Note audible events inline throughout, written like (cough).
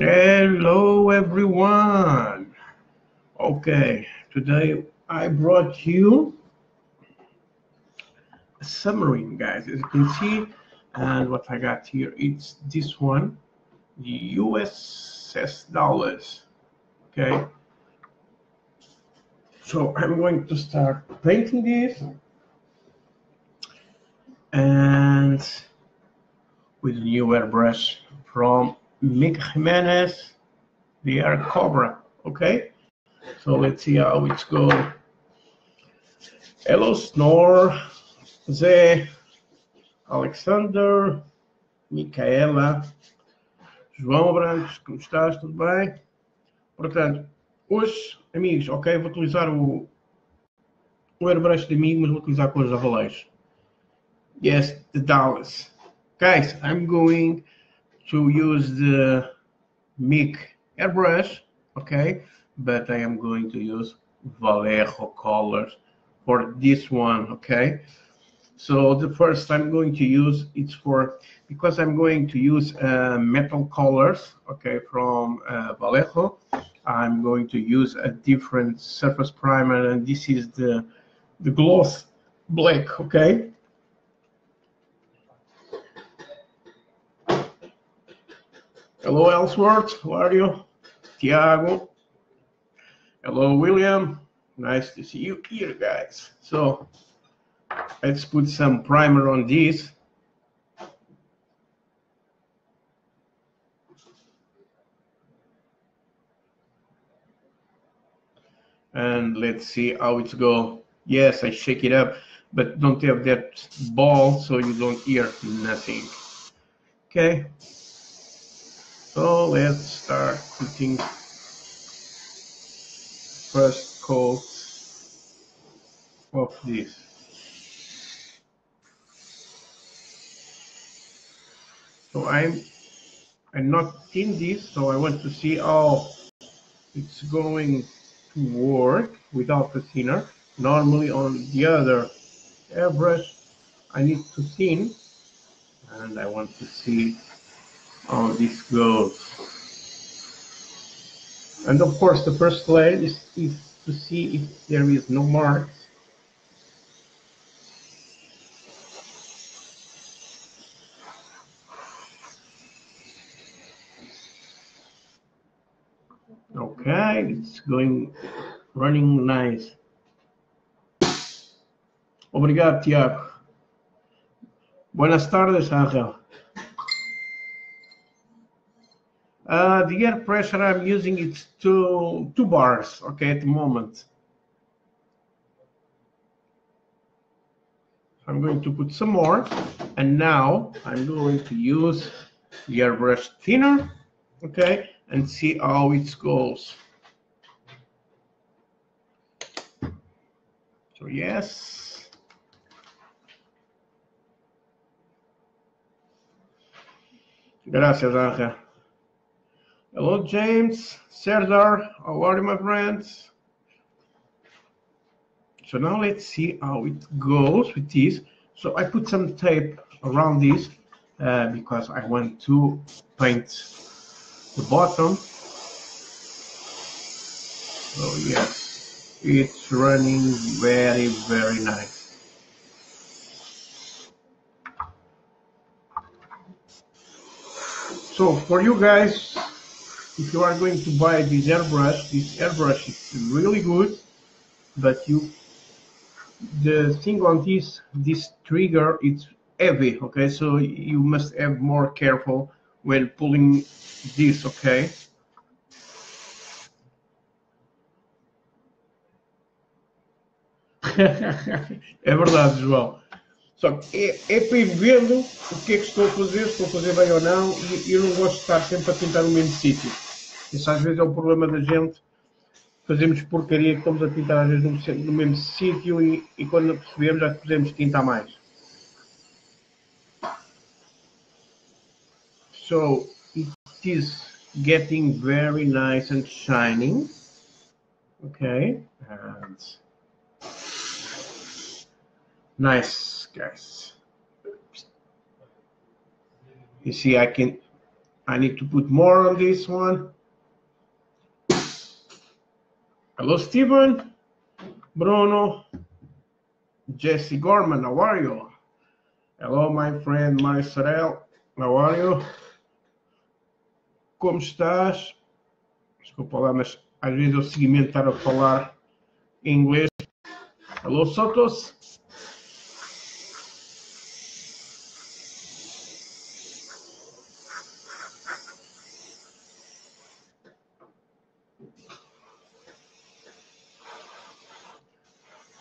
Hello, everyone. Okay, today I brought you a submarine, guys. As you can see, and what I got here, it's this one, the USS Dallas. Okay. So I'm going to start painting this. And with a new airbrush from Mick Jimenez, the Air Cobra. Okay, so let's see how it's going. Hello, Snore, Zé, Alexander, Micaela, João Brancos, como estás? Tudo bem? Portanto, hoje, amigos, ok, vou utilizar o, o airbrush de amigo, mas vou utilizar cores avaleixo. Yes, the Dallas. Guys, I'm going to use the MIG airbrush, okay? But I am going to use Vallejo colors for this one, okay? So the first I'm going to use it's for, because I'm going to use uh, metal colors, okay, from uh, Vallejo, I'm going to use a different surface primer and this is the, the gloss black, okay? Hello, Ellsworth. How are you? Tiago. Hello, William. Nice to see you here, guys. So let's put some primer on this. And let's see how it's go. Yes, I shake it up, but don't have that ball so you don't hear nothing. Okay. So let's start putting first coat of this. So I'm I'm not in this, so I want to see how it's going to work without the thinner. Normally on the other airbrush, I need to thin, and I want to see how this goes. And of course, the first layer is, is to see if there is no marks. Okay, it's going, running nice. Obrigado, Tiago. Buenas tardes, Ángel. Uh, the air pressure I'm using it's two two bars, okay, at the moment. I'm going to put some more, and now I'm going to use the airbrush thinner, okay, and see how it goes. So yes. Gracias, Ángel. Hello, James, Serdar, how are you, my friends? So now let's see how it goes with this. So I put some tape around this uh, because I want to paint the bottom. So yes, it's running very, very nice. So for you guys if you are going to buy this airbrush, this airbrush is really good, but you the thing on this this trigger it's heavy, okay? So you must have more careful when pulling this, okay? é verdade, João. Só que é, é para ir vendo o que é que estou a fazer, se estou a fazer bem ou não, e eu não gosto de estar sempre a pintar no mesmo sítio. Isso às vezes é o problema da gente. Fazemos porcaria que estamos a pintar às vezes no, no mesmo sítio e, e quando percebemos já pusemos tinta a mais. So it is getting very nice and shining. Okay, and nice guys. You see, I can I need to put more on this one. Hello, Stephen, Bruno, Jesse Gorman, how are you? Hello, my friend Marcel, how are you? Como estás? Desculpa lá, mas às vezes seguimento estar a falar em inglês. Hello, Sotos.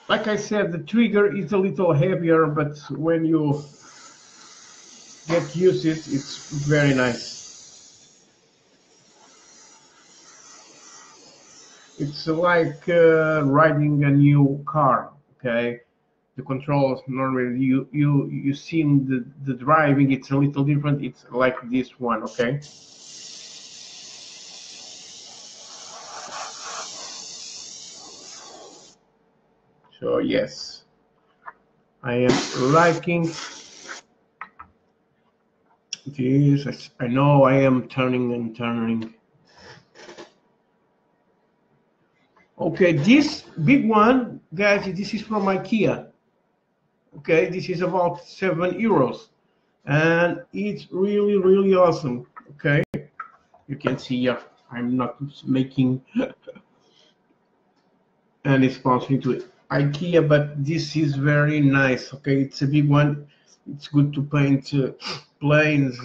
Like I said, the trigger is a little heavier, but when you get used it, it's very nice. It's like uh, riding a new car, okay? The controls normally you you you seen the the driving it's a little different. It's like this one, okay? So yes, I am liking this. I know I am turning and turning. Okay, this big one, guys, this is from IKEA. Okay, this is about seven euros. And it's really, really awesome. Okay, you can see here, I'm not making (laughs) any sponsoring to IKEA, but this is very nice. Okay, it's a big one. It's good to paint uh, planes,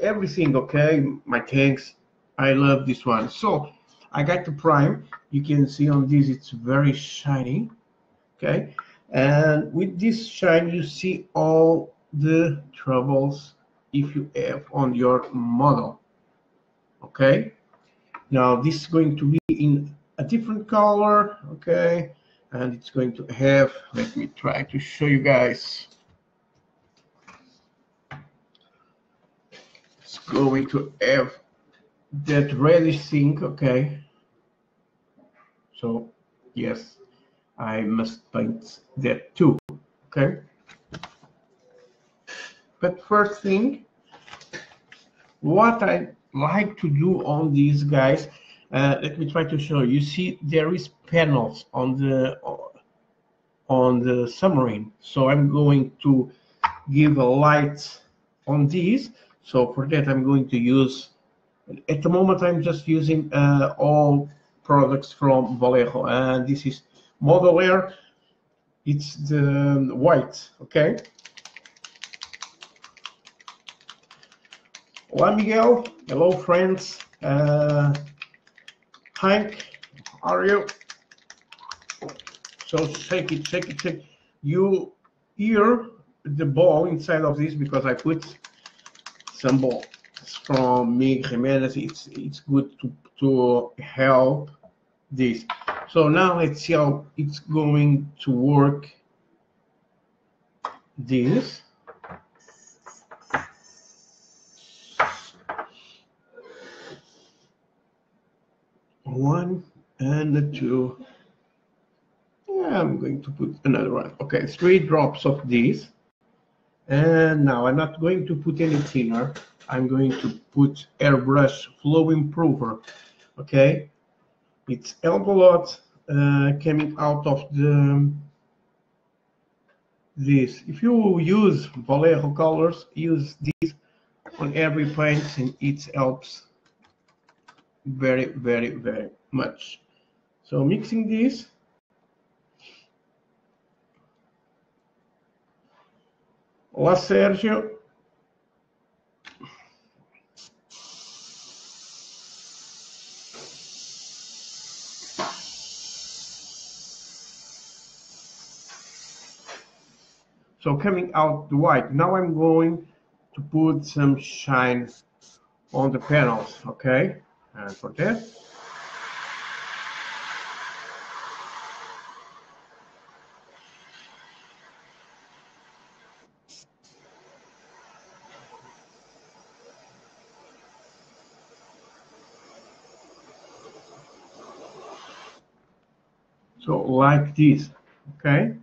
everything. Okay, my tanks. I love this one. So I got the prime. You can see on this, it's very shiny. Okay, and with this shine, you see all the troubles if you have on your model. Okay, now this is going to be in a different color. Okay and it's going to have, let me try to show you guys. It's going to have that reddish thing, okay? So, yes, I must paint that too, okay? But first thing, what I like to do on these guys uh, let me try to show you. See, there is panels on the on the submarine. So I'm going to give a light on these. So for that, I'm going to use. At the moment, I'm just using uh, all products from Vallejo, and this is Model Air. It's the white, okay. Hola, Miguel. Hello, friends. Uh, Hank, are you? So shake it, shake it, shake. You hear the ball inside of this because I put some ball from Miguel Jimenez. It's it's good to to help this. So now let's see how it's going to work. This. One and the two. Yeah, I'm going to put another one. Okay, three drops of this. And now I'm not going to put any thinner. I'm going to put airbrush flow improver. Okay, it's help a lot uh, coming out of the this. If you use Vallejo colors, use this on every paint and it helps very, very, very much. So mixing this. Olá, Sérgio. So coming out the white, now I'm going to put some shine on the panels, okay? And for that so like this okay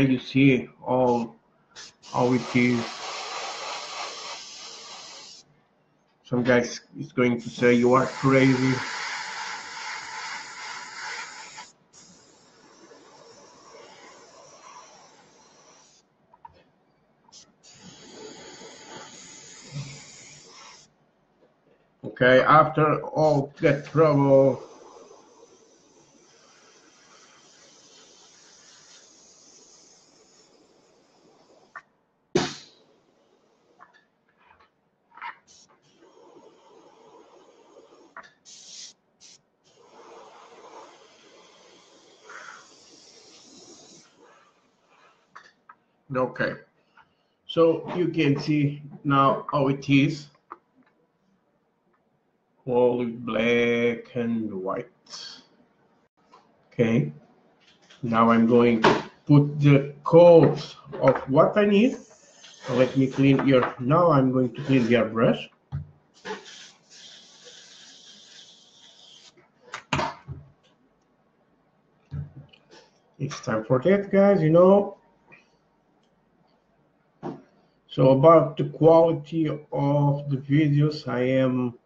Okay, you see all how it is. Some guys is going to say you are crazy. Okay, after all that trouble, Okay, so you can see now how it is. All black and white. Okay, now I'm going to put the code of what I need. Let me clean your, now I'm going to clean your brush. It's time for that, guys, you know. So about the quality of the videos, I am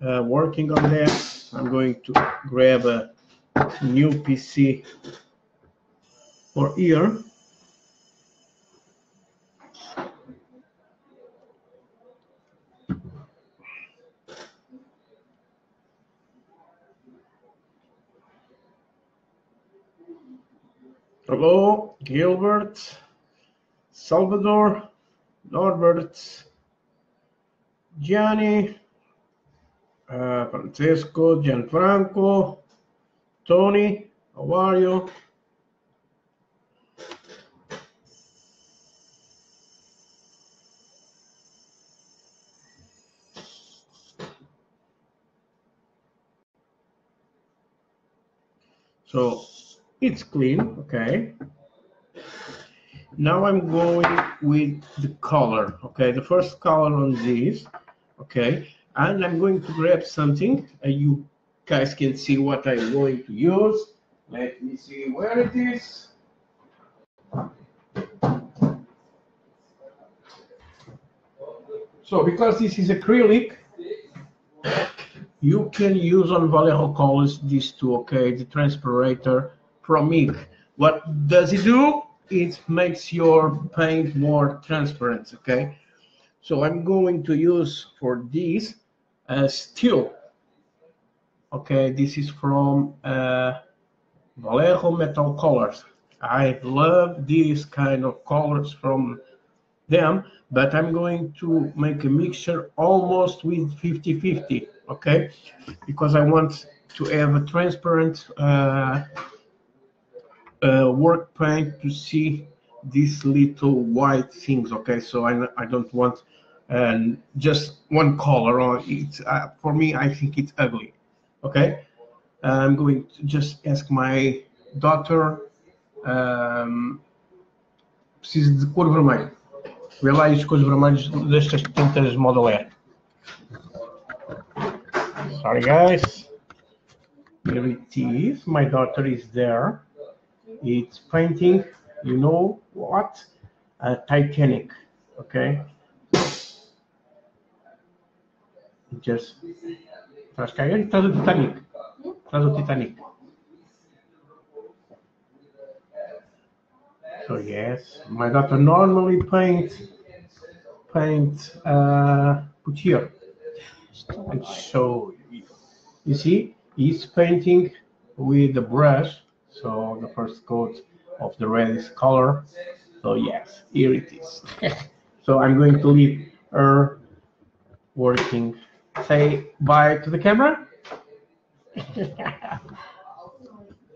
uh, working on that. I'm going to grab a new PC for here. Hello, Gilbert. Salvador, Norbert, Gianni, uh, Francesco, Gianfranco, Tony, you? So it's clean, okay. Now I'm going with the color, okay? The first color on this, okay? And I'm going to grab something. Uh, you guys can see what I'm going to use. Let me see where it is. So because this is acrylic, you can use on Vallejo colors these two, okay? The Transparator from ink. What does it do? It makes your paint more transparent, okay? So I'm going to use for this uh, steel. Okay, this is from uh, Vallejo Metal Colors. I love these kind of colors from them, but I'm going to make a mixture almost with 50-50, okay? Because I want to have a transparent uh, uh, work paint to see these little white things okay? So i, I don't want um, just one color on it uh, for me i think it's ugly okay? I'm going to just ask my daughter um, preciso de cor vermelha vê lá as cores vermelhas destas tintas Model Air sorry guys. Here it is my daughter is there it's painting, you know what? Uh, Titanic, okay? Just cá ele traz Titanic. O Titanic. So yes, my daughter normally paint paint uh, put here and you. You see, he's painting with the brush so the first coat of the red is color. So yes, here it is. (laughs) so I'm going to leave her working. Say bye to the camera. (laughs)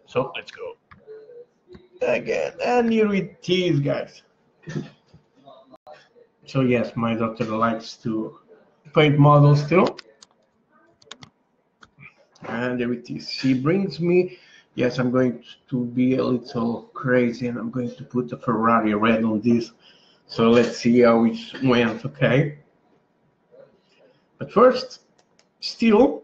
so let's go. Again, and here it is, guys. (laughs) So yes, my daughter likes to paint models too. And there it is. She brings me yes, I'm going to be a little crazy and I'm going to put a Ferrari red on this. So let's see how it went, okay? But first, still,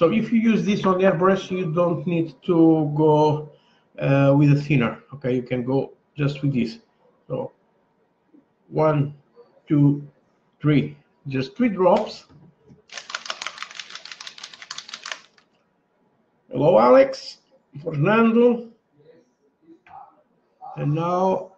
So if you use this on airbrush, you don't need to go uh, with a thinner. Okay, you can go just with this. So one, two, three, just three drops. Hello, Alex, Fernando. And now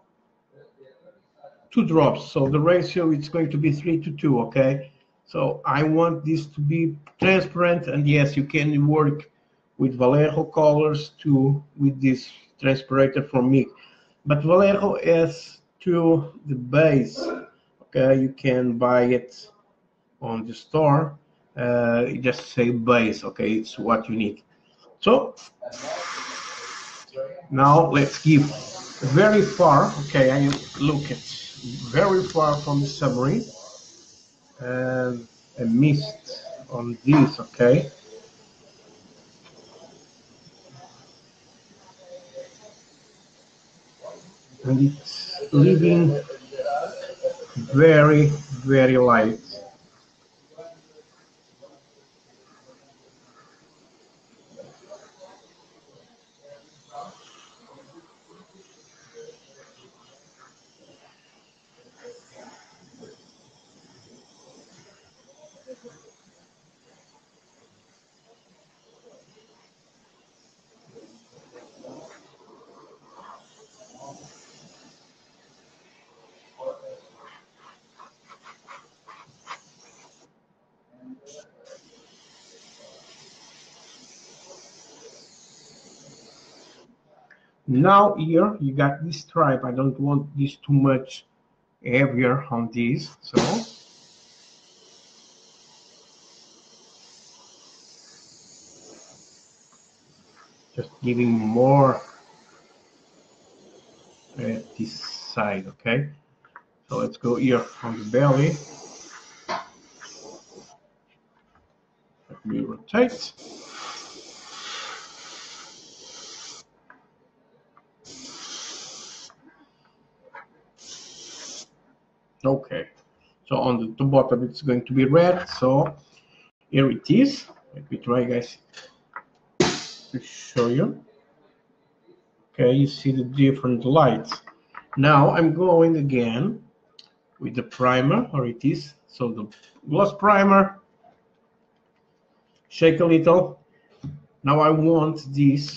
two drops. So the ratio is going to be three to two, okay? So I want this to be transparent and yes, you can work with Vallejo colors too with this Transparator from me. But Vallejo has to the base, okay? You can buy it on the store. Uh, just say base, okay? It's what you need. So now let's give very far, okay, I look at very far from the submarine and a mist on this, okay? And it's leaving very, very light. Now here you got this stripe. I don't want this too much heavier on this, so just giving more at this side, okay? So let's go here on the belly. Let me rotate. Okay, so on the, the bottom it's going to be red. So here it is. Let me try, guys, to show you. Okay, you see the different lights. Now I'm going again with the primer, or it is. So the gloss primer, shake a little. Now I want this.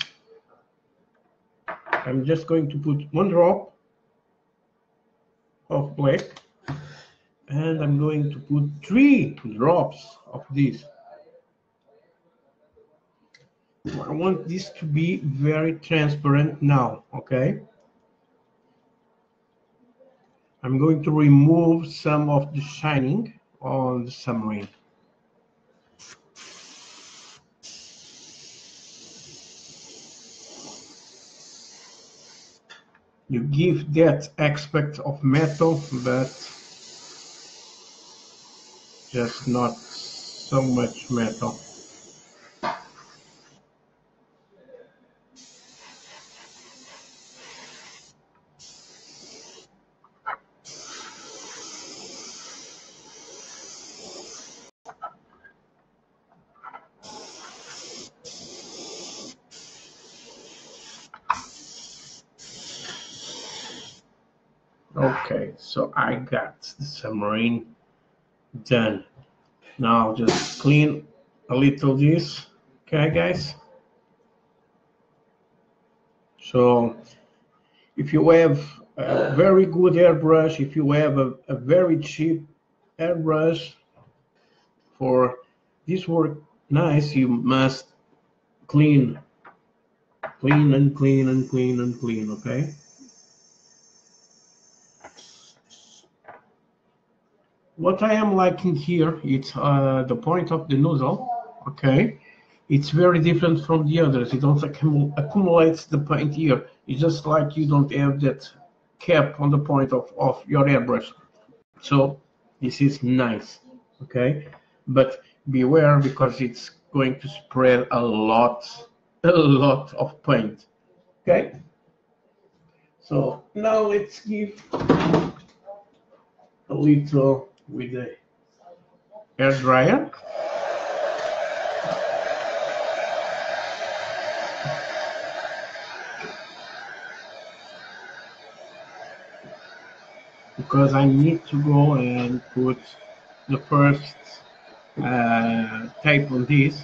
I'm just going to put one drop of black and I'm going to put three drops of this. I want this to be very transparent now, okay? I'm going to remove some of the shining on the submarine. You give that aspect of metal, but just not so much metal. Okay, so I got the submarine done. Now just clean a little this, okay guys? So if you have a very good airbrush, if you have a, a very cheap airbrush for this work nice, you must clean, clean and clean and clean and clean, okay? What I am liking here, it's uh, the point of the nozzle, okay? It's very different from the others. It also accumulates the paint here. It's just like you don't have that cap on the point of, of your airbrush. So this is nice, okay? But beware because it's going to spread a lot, a lot of paint, okay? So now let's give a little with uh, the air dryer. Because I need to go and put the first uh, tape on this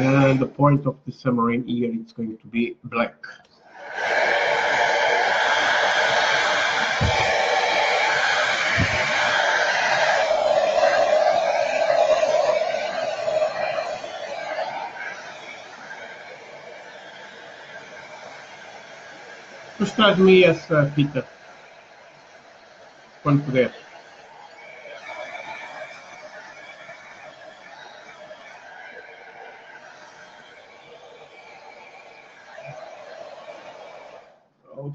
And the point of the submarine here it's going to be black. Mostrar-me essa fita. Quando puder.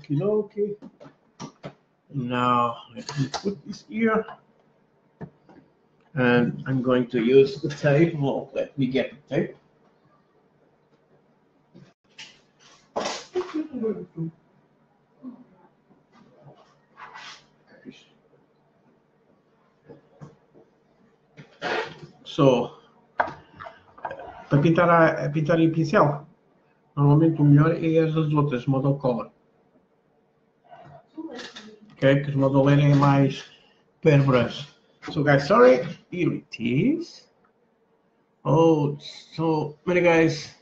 Okie dokie. Now let me put this here. And I'm going to use the tape. Well, let me get the tape. So, para pintar, a, pintar em pincel, normalmente o melhor é as outras, monocolor. Okay, because monocolor é mais per brush. So guys, sorry, here it is. Oh, so many guys.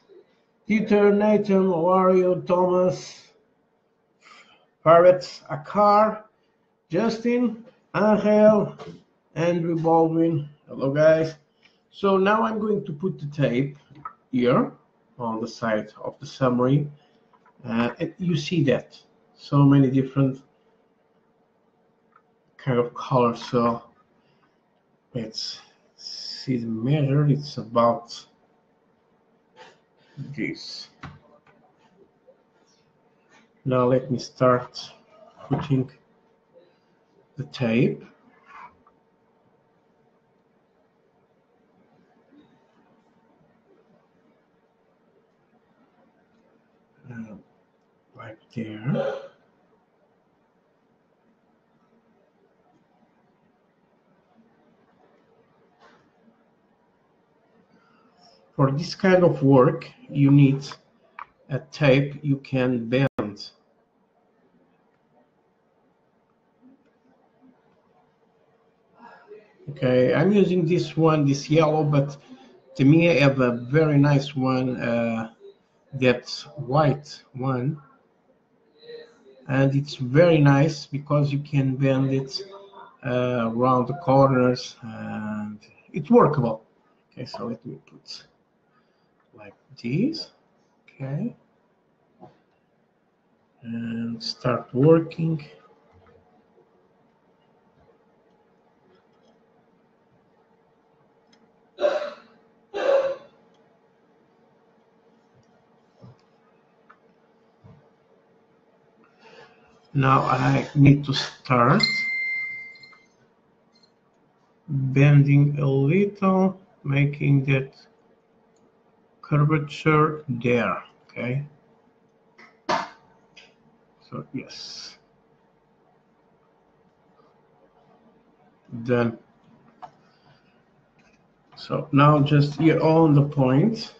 Peter, Nathan, Wario, Thomas, Parrot, Akar, Justin, Angel, Andrew Baldwin. Hello guys. So now I'm going to put the tape here on the side of the summary. Uh, and you see that so many different kind of colors. So let's see the measure. It's about this. Now let me start putting the tape. uh, right there. For this kind of work, you need a tape you can bend. Okay, I'm using this one, this yellow, but to me I have a very nice one uh, that white one and it's very nice because you can bend it uh, around the corners and it's workable okay so let me put like this okay. And start working. Now I need to start bending a little, making that curvature there, okay? So yes. Then, so now just here on the point,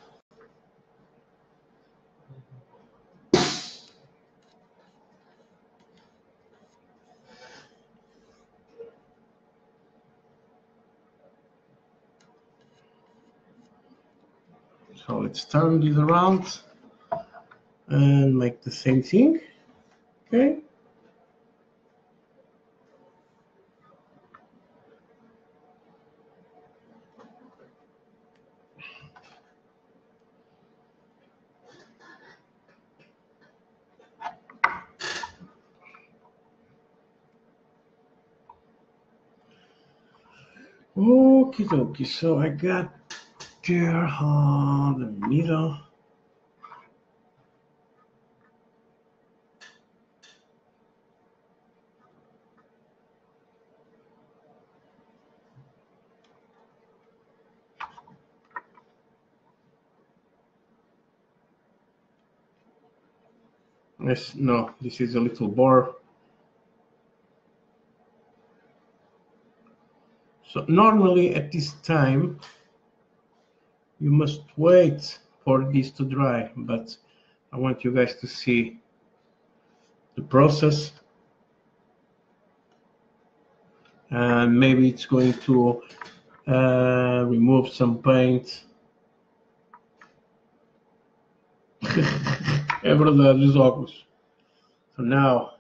So let's turn this around and make the same thing. Okay. Okay, dokie, so I got there on the middle. Yes, no, this is a little bar. So normally at this time, you must wait for this to dry, but I want you guys to see the process. And maybe it's going to uh, remove some paint. é verdade, os óculos. So now,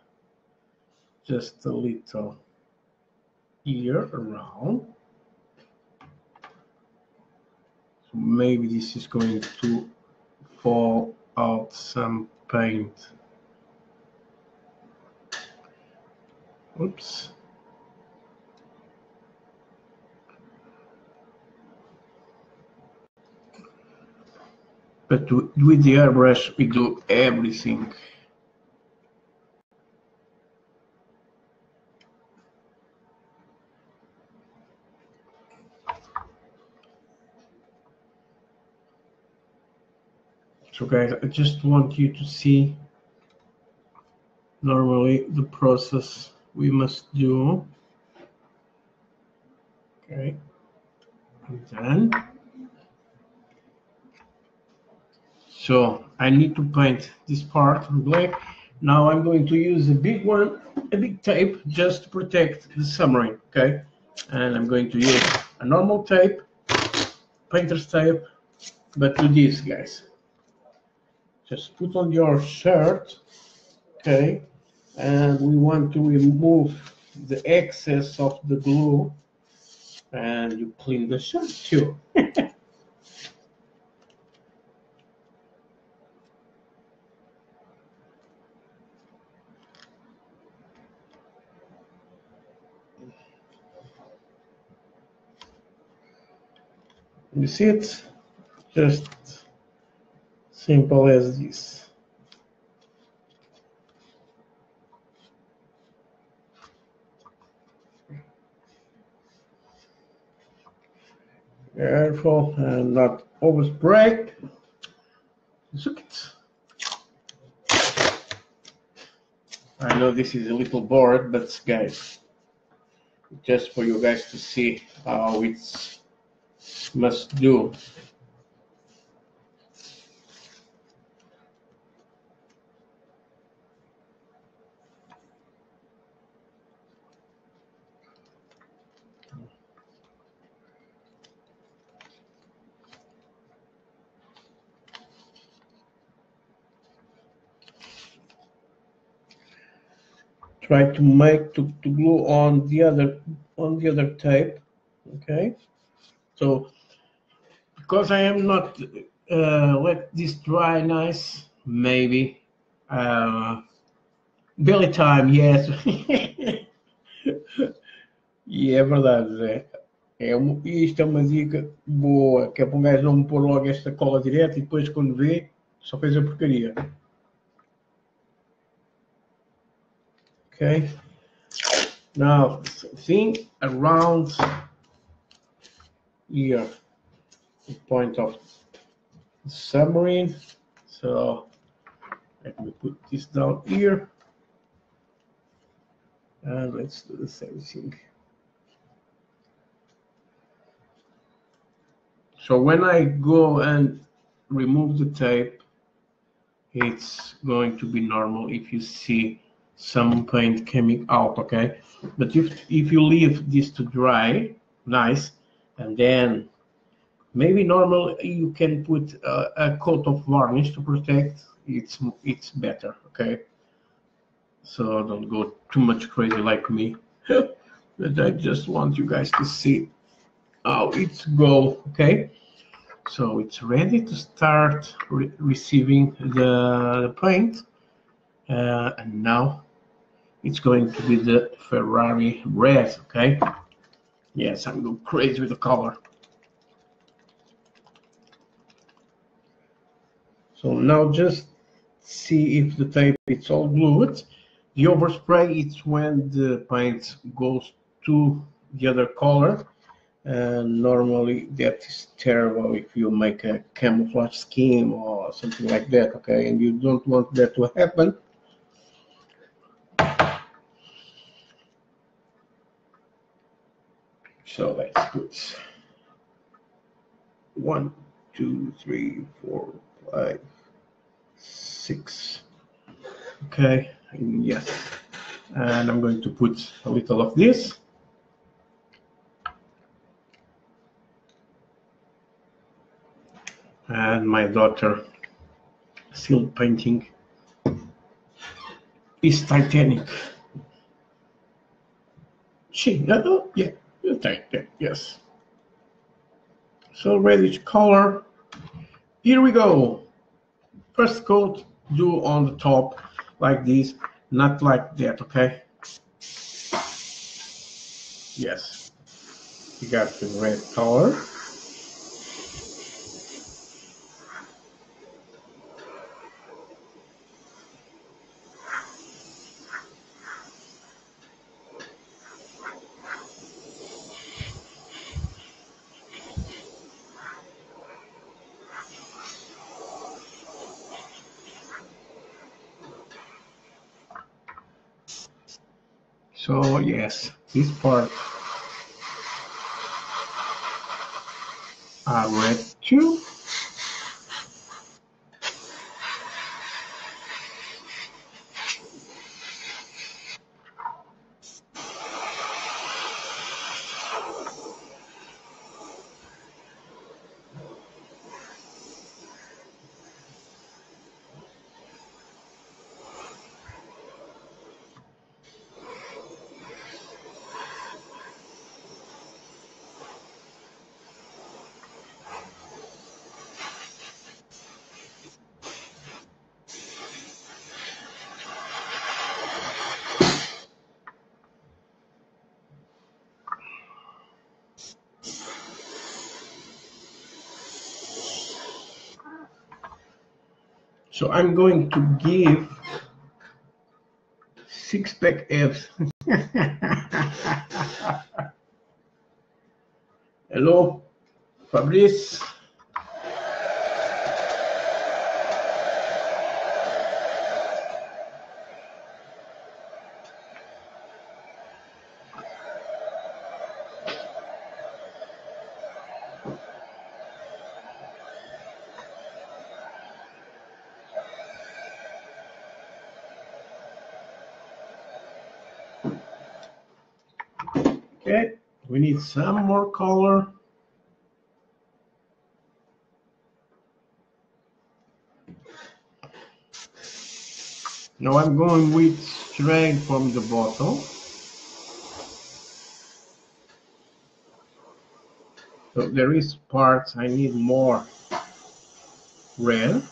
just a little here around. So maybe this is going to fall out some paint. Oops. But with the airbrush, we do everything. So guys, I just want you to see normally the process we must do. Okay, and then so I need to paint this part black. Now I'm going to use a big one, a big tape, just to protect the submarine. Okay, and I'm going to use a normal tape, painter's tape, but do this, guys just put on your shirt, okay, and we want to remove the excess of the glue and you clean the shirt too. (laughs) you see it? Just Simple as this. Careful and not. Look it. I know this is a little bored, but guys, just for you guys to see how it's must do. Try to make to, to glue on the other on the other tape okay so because I am not uh, let this dry nice maybe uh, belly time yes (laughs) e é verdade. É uma, isto é uma dica boa, que é para um gajo não pôr logo esta cola direta e depois quando vê só fez a porcaria. Okay. Now, think around here, the point of the submarine. So let me put this down here. And let's do the same thing. So when I go and remove the tape, it's going to be normal if you see some paint coming out okay? But if if you leave this to dry nice and then maybe normal you can put a, a coat of varnish to protect. It's it's better okay? So don't go too much crazy like me. (laughs) But i just want you guys to see how it's go okay? So it's ready to start re receiving the, the paint. Uh, and now it's going to be the Ferrari red, okay? Yes, I'm going crazy with the color. So now just see if the tape it's all glued. The overspray it's when the paint goes to the other color. And normally that is terrible if you make a camouflage scheme or something like that, okay? And you don't want that to happen. So let's put one two, three, four, five, six. Okay, yes. And I'm going to put a little of this. And my daughter still painting is Titanic. She, uh, yeah, Titanic, yes. So ready to color. Here we go. First coat, do on the top like this, not like that, okay? Yes. You got the red color. So this part are red too. So I'm going to give six pack abs. (laughs) Hello, Fabrice. Okay, we need some more color. Now I'm going with straight from the bottle. So there is parts I need more red.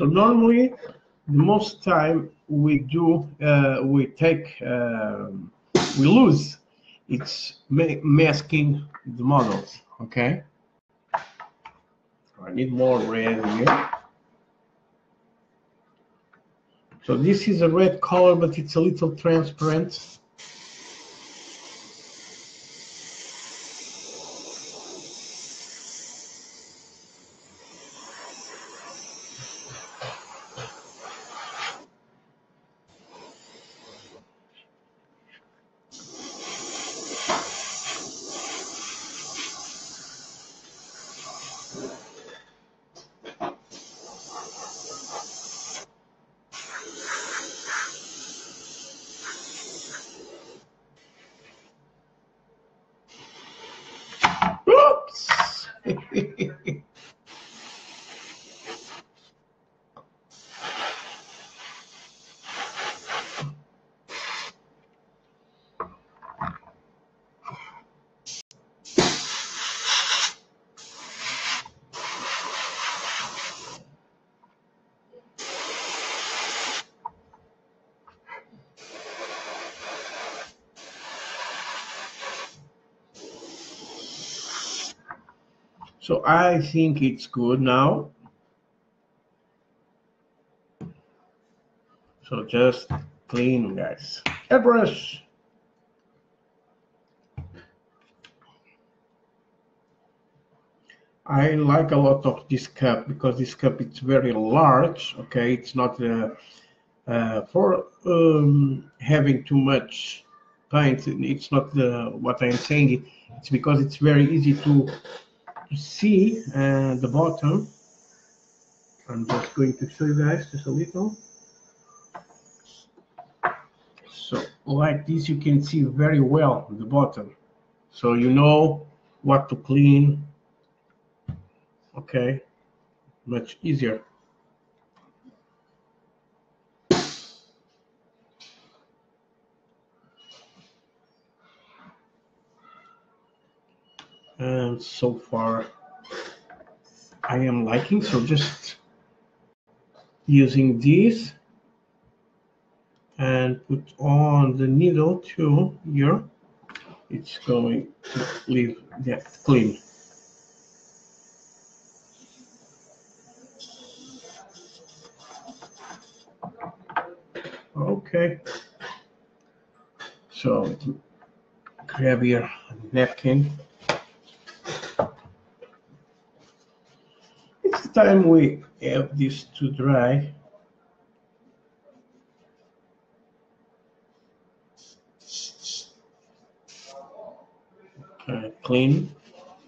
So normally, most time we do, uh, we take, um we lose, it's masking the models, okay? I need more red here. So this is a red color, but it's a little transparent. Oops! (laughs) So I think it's good now. So just clean, guys. Airbrush. I like a lot of this cup because this cup it's very large. Okay, it's not uh, uh, for um, having too much paint. It's not the, what I'm saying. It's because it's very easy to, see uh, the bottom. I'm just going to show you guys just a little. So like this, you can see very well the bottom. So you know what to clean okay much easier and so far I am liking so just using this and put on the needle too here it's going to leave that clean Okay. So grab your napkin. It's time we have this to dry. Okay, clean.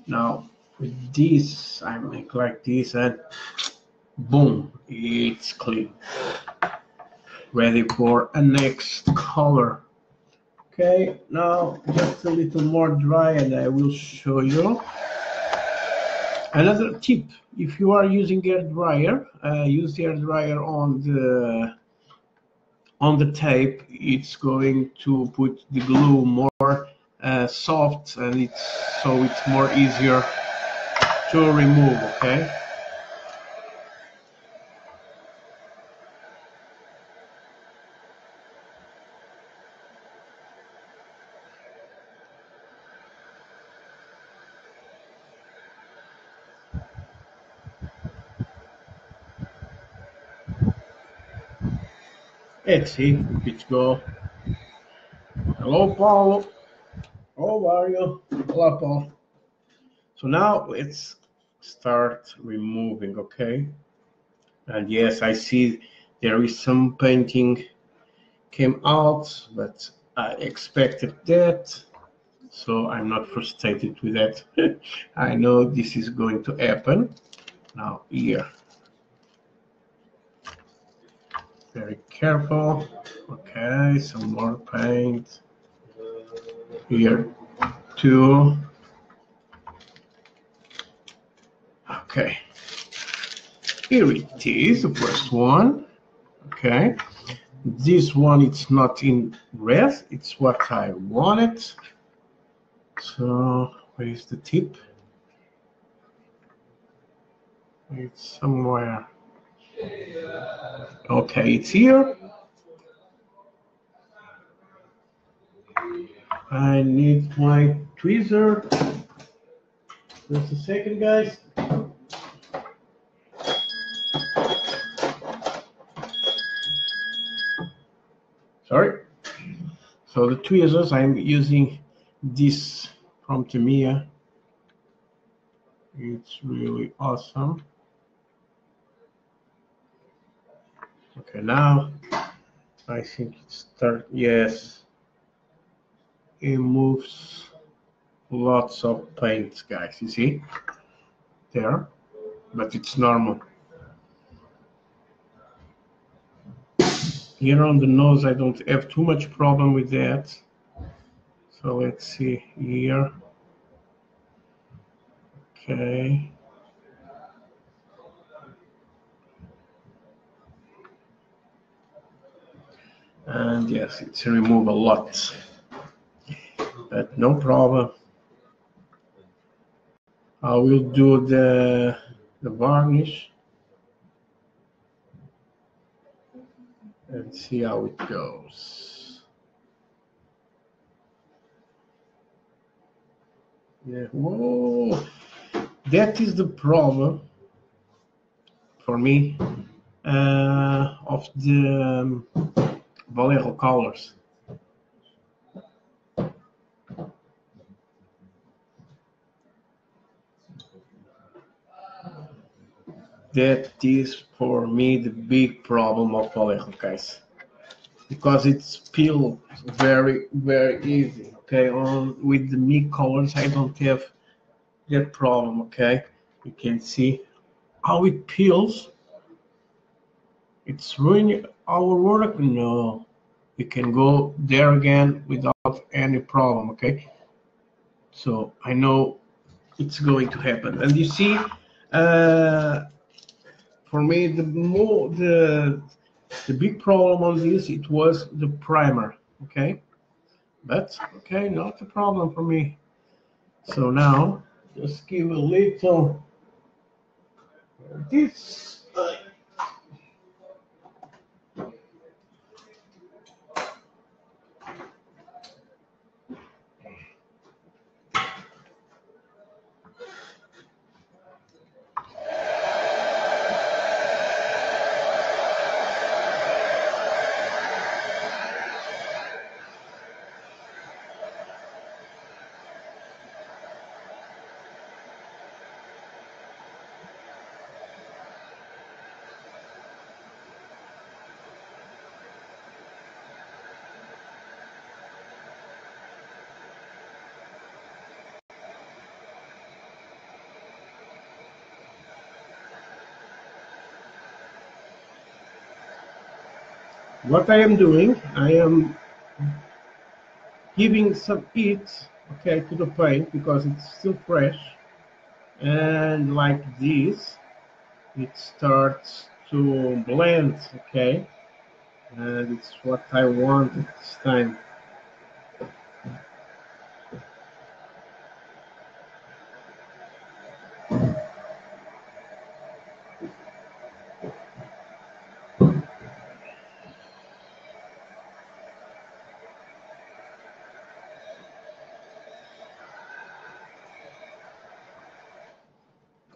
Now with this, I make like this and boom, it's clean ready for a next color. Okay, now just a little more dry and I will show you. Another tip, if you are using air dryer, uh, use the air dryer on the on the tape. It's going to put the glue more uh, soft and it's so it's more easier to remove, okay? Let's let's go. Hello. How are you? Hello, Paul. So now let's start removing, okay? And yes, I see there is some painting came out, but I expected that. So I'm not frustrated with that. (laughs) I know this is going to happen. Now here, very careful. Okay, some more paint. Here, two. Okay. Here it is, the first one. Okay. This one, it's not in red. It's what I wanted. So, where is the tip? It's somewhere Okay, it's here. I need my tweezer. Just a second, guys. Sorry. So the tweezers, I'm using this from Tamiya. It's really awesome. Okay, now I think it start. Yes, it moves lots of paint, guys. You see there, but it's normal. Here on the nose, I don't have too much problem with that. So let's see here. Okay. And yes it's remove a lot. But no problem. I will do the the varnish. And see how it goes. Yeah whoa. That is the problem for me uh, of the um, Vallejo colors. That is for me the big problem of Vallejo, guys, because it's peeled very very easy. Okay, on with the MIG colors, I don't have that problem. Okay, you can see how it peels it's ruining our work no we can go there again without any problem okay? So i know it's going to happen. And you see uh, for me the more the the big problem on this it was the primer okay? But okay not a problem for me. So now just give a little this what I am doing, I am giving some heat, okay, to the paint because it's still fresh. And like this, it starts to blend, okay? And it's what I want this time.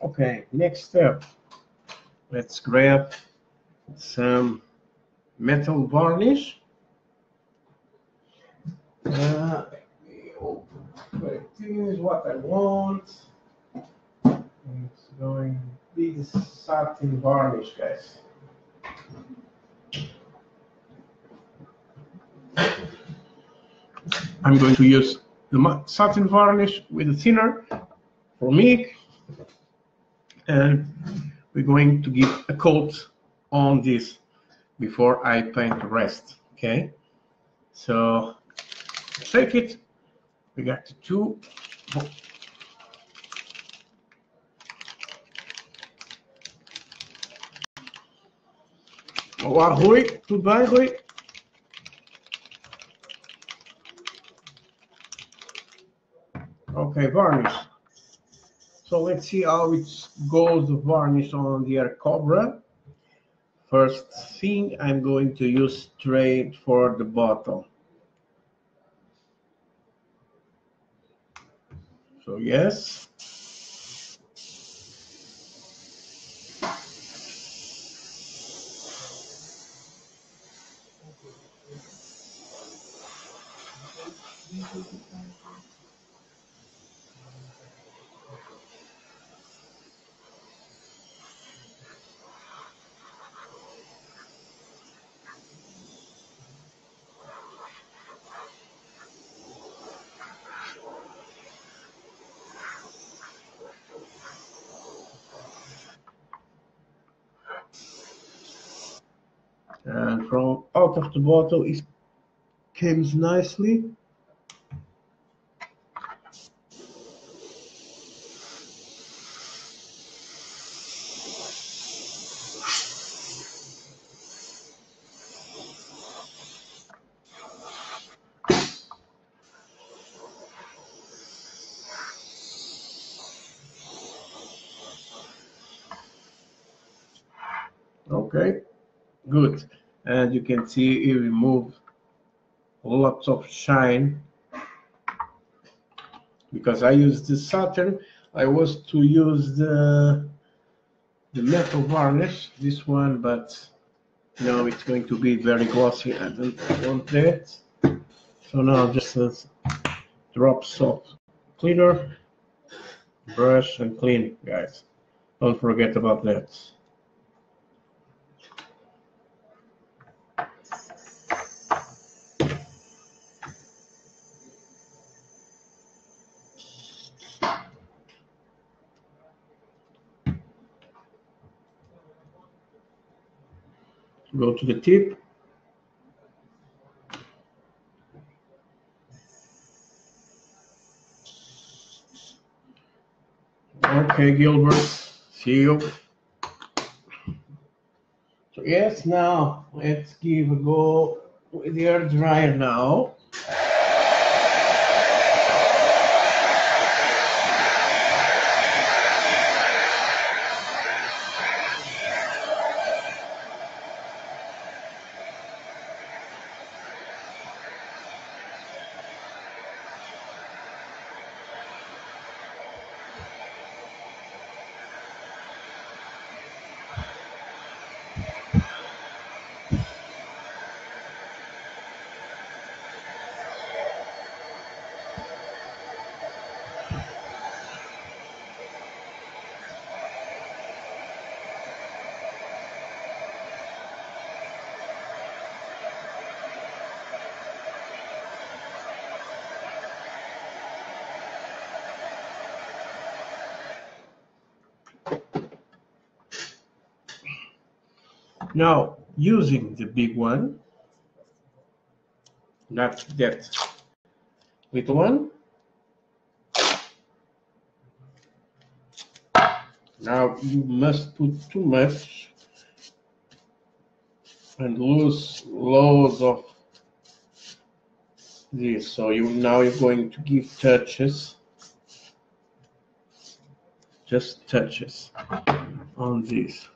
Okay, next step. Let's grab some metal varnish. Uh, is what I want. It's going the satin varnish, guys. I'm going to use the satin varnish with a thinner for me and we're going to give a coat on this before I paint the rest, okay? So take it, we got two. Olá, Rui, tudo bem, Rui? Okay, varnish. So let's see how it goes the varnish on the AirCobra. First thing, I'm going to use straight for the bottle. So yes. and of the bottle it comes nicely okay good and you can see it remove lots of shine because I used the satin I was to use the the metal varnish, this one, but no, it's going to be very glossy. I don't want that. So now just a drop soft cleaner, brush and clean, guys. Don't forget about that. Go to the tip. Okay, Gilbert, see you. So yes, now let's give a go with the air dryer now. Now, using the big one, not that little one. Now you must put too much and lose loads of this. So you now you're going to give touches, just touches on this.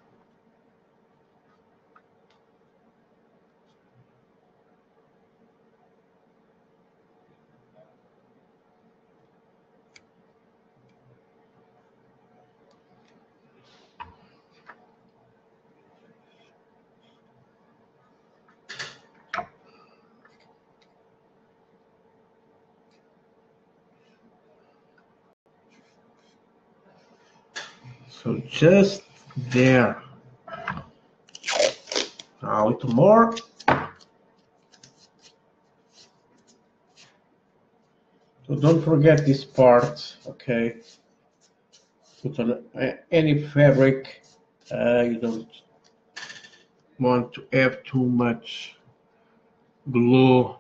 So just there. A little more. So don't forget this part, okay? Put on any fabric. Uh, you don't want to have too much glue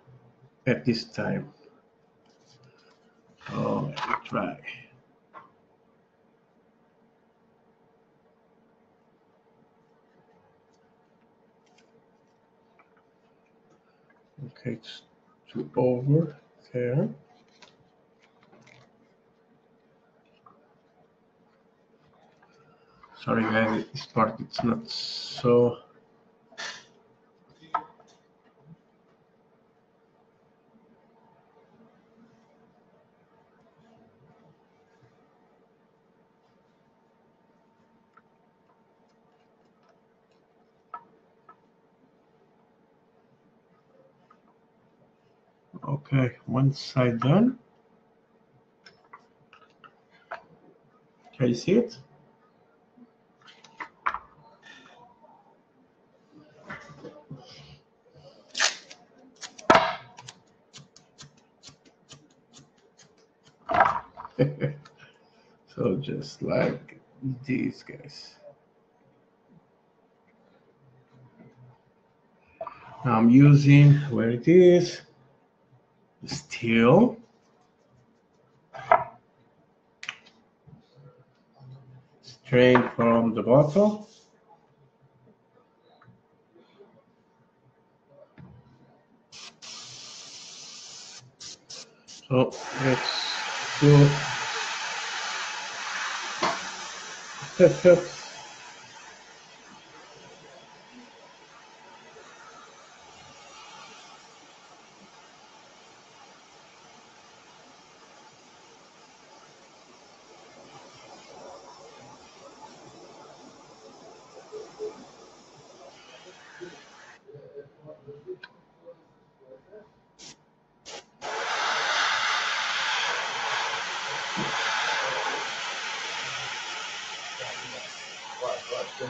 at this time. Oh, let me try. It's to over there. Sorry guys, this part it's not so Okay, one side done. Can you see it? (laughs) so just like these guys. I'm using where it is steel strain from the bottle so let's do step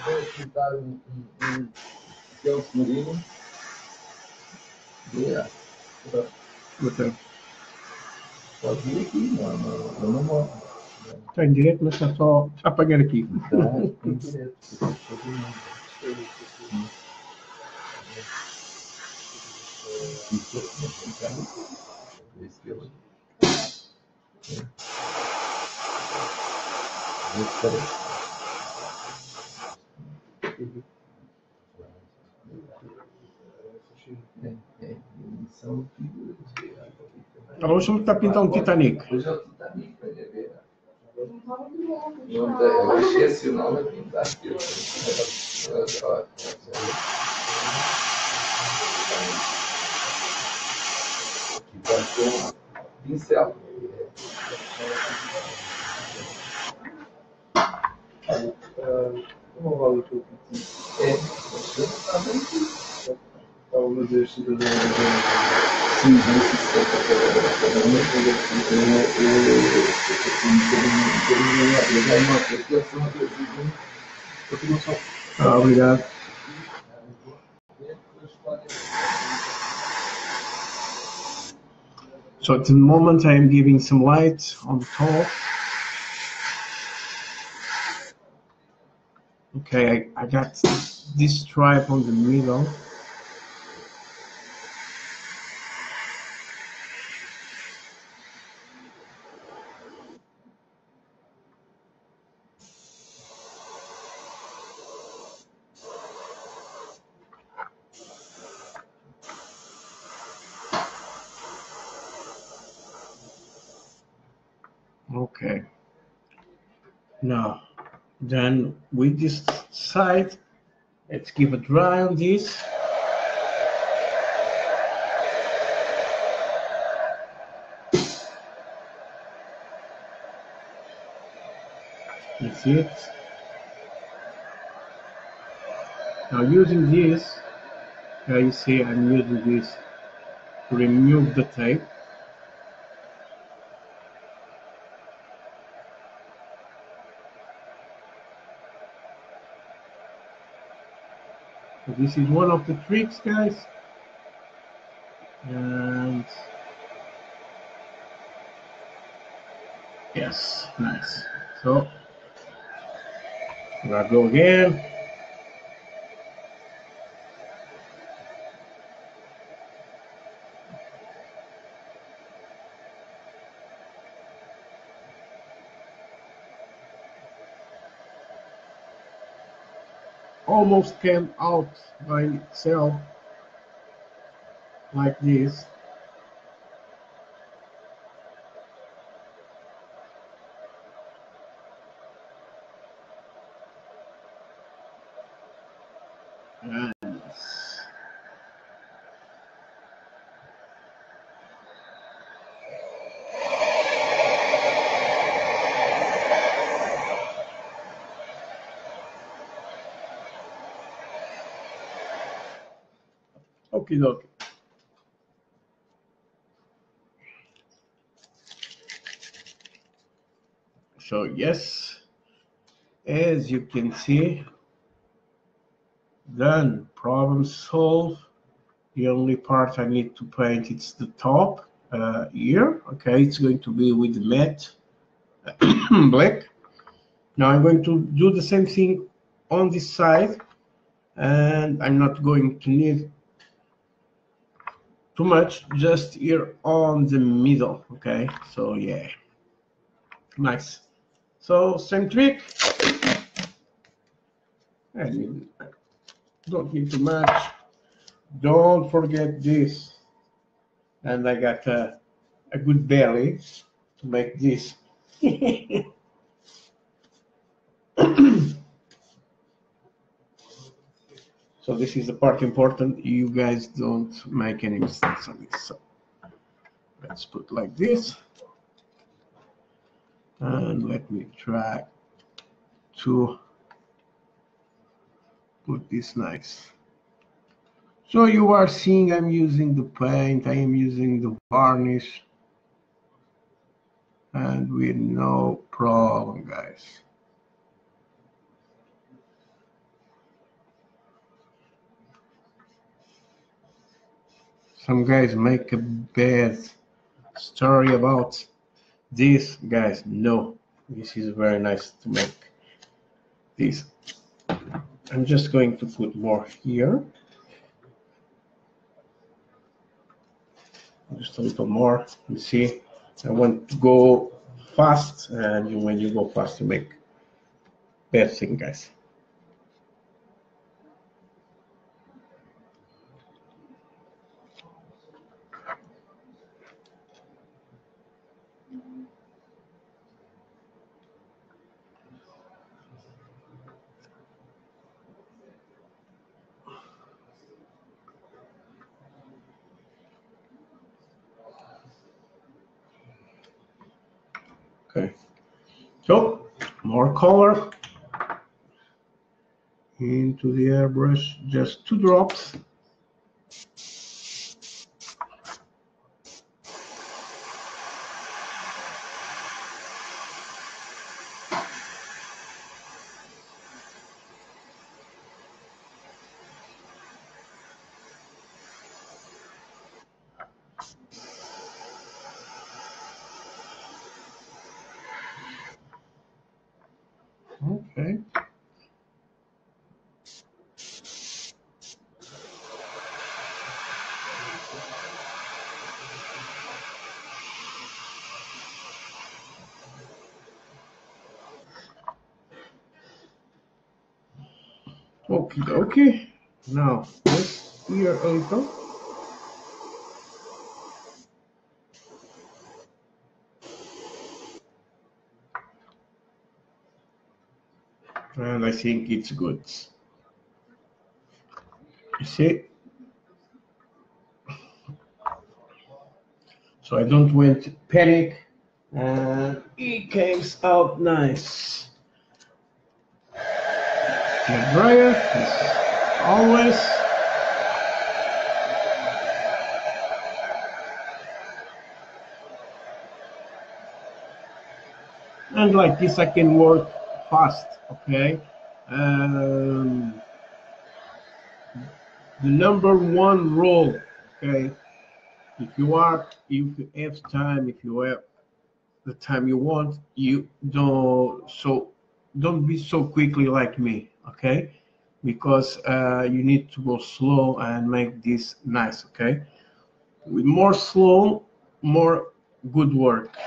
vou pintar um, um, um submarino. Yeah. Botão. Pode vir aqui, não, não, eu não morro. Está em direto, mas está só a apagar aqui. Tá, em direto. Isso é complicado. Esse Não, eu esqueci o nome da filha. Que vai ser uma pincel. Como vale o teu É, eu também. Talvez este da obrigado. So at the moment I am giving some light on the top. Okay, I, I got this stripe on the middle. Okay. Now, then with this side, let's give a dry on this. See it? Now using this, uh, you see I'm using this to remove the tape. So this is one of the tricks, guys. And yes, nice. So I'm gonna go again. Almost came out by itself like this. And Okie dokie. So yes, as you can see, done, problem solved. The only part I need to paint is the top uh, here. Okay, it's going to be with matte (coughs) black. Now I'm going to do the same thing on this side and I'm not going to need too much just here on the middle okay so yeah nice so same trick and don't need too much don't forget this and i got a, a good belly to make this (coughs) So this is the part important. You guys don't make any mistakes on this. So let's put like this and let me try to put this nice. So you are seeing I'm using the paint I am using the varnish. And with no problem guys. Some guys make a bad story about this. Guys, no, this is very nice to make this. I'm just going to put more here. Just a little more. You see, I want to go fast, and when you go fast, you make bad thing, guys. Okay. So more color into the airbrush, just two drops. Okay. Okay. Now, let's here a little. and I think it's good. You see? So I don't want to panic uh, and it came out nice. The dryer is always and like this I can work fast okay? Um, the number one rule okay? If you are if you have time if you have the time you want you don't so don't be so quickly like me okay? Because uh, you need to go slow and make this nice okay? With more slow more good work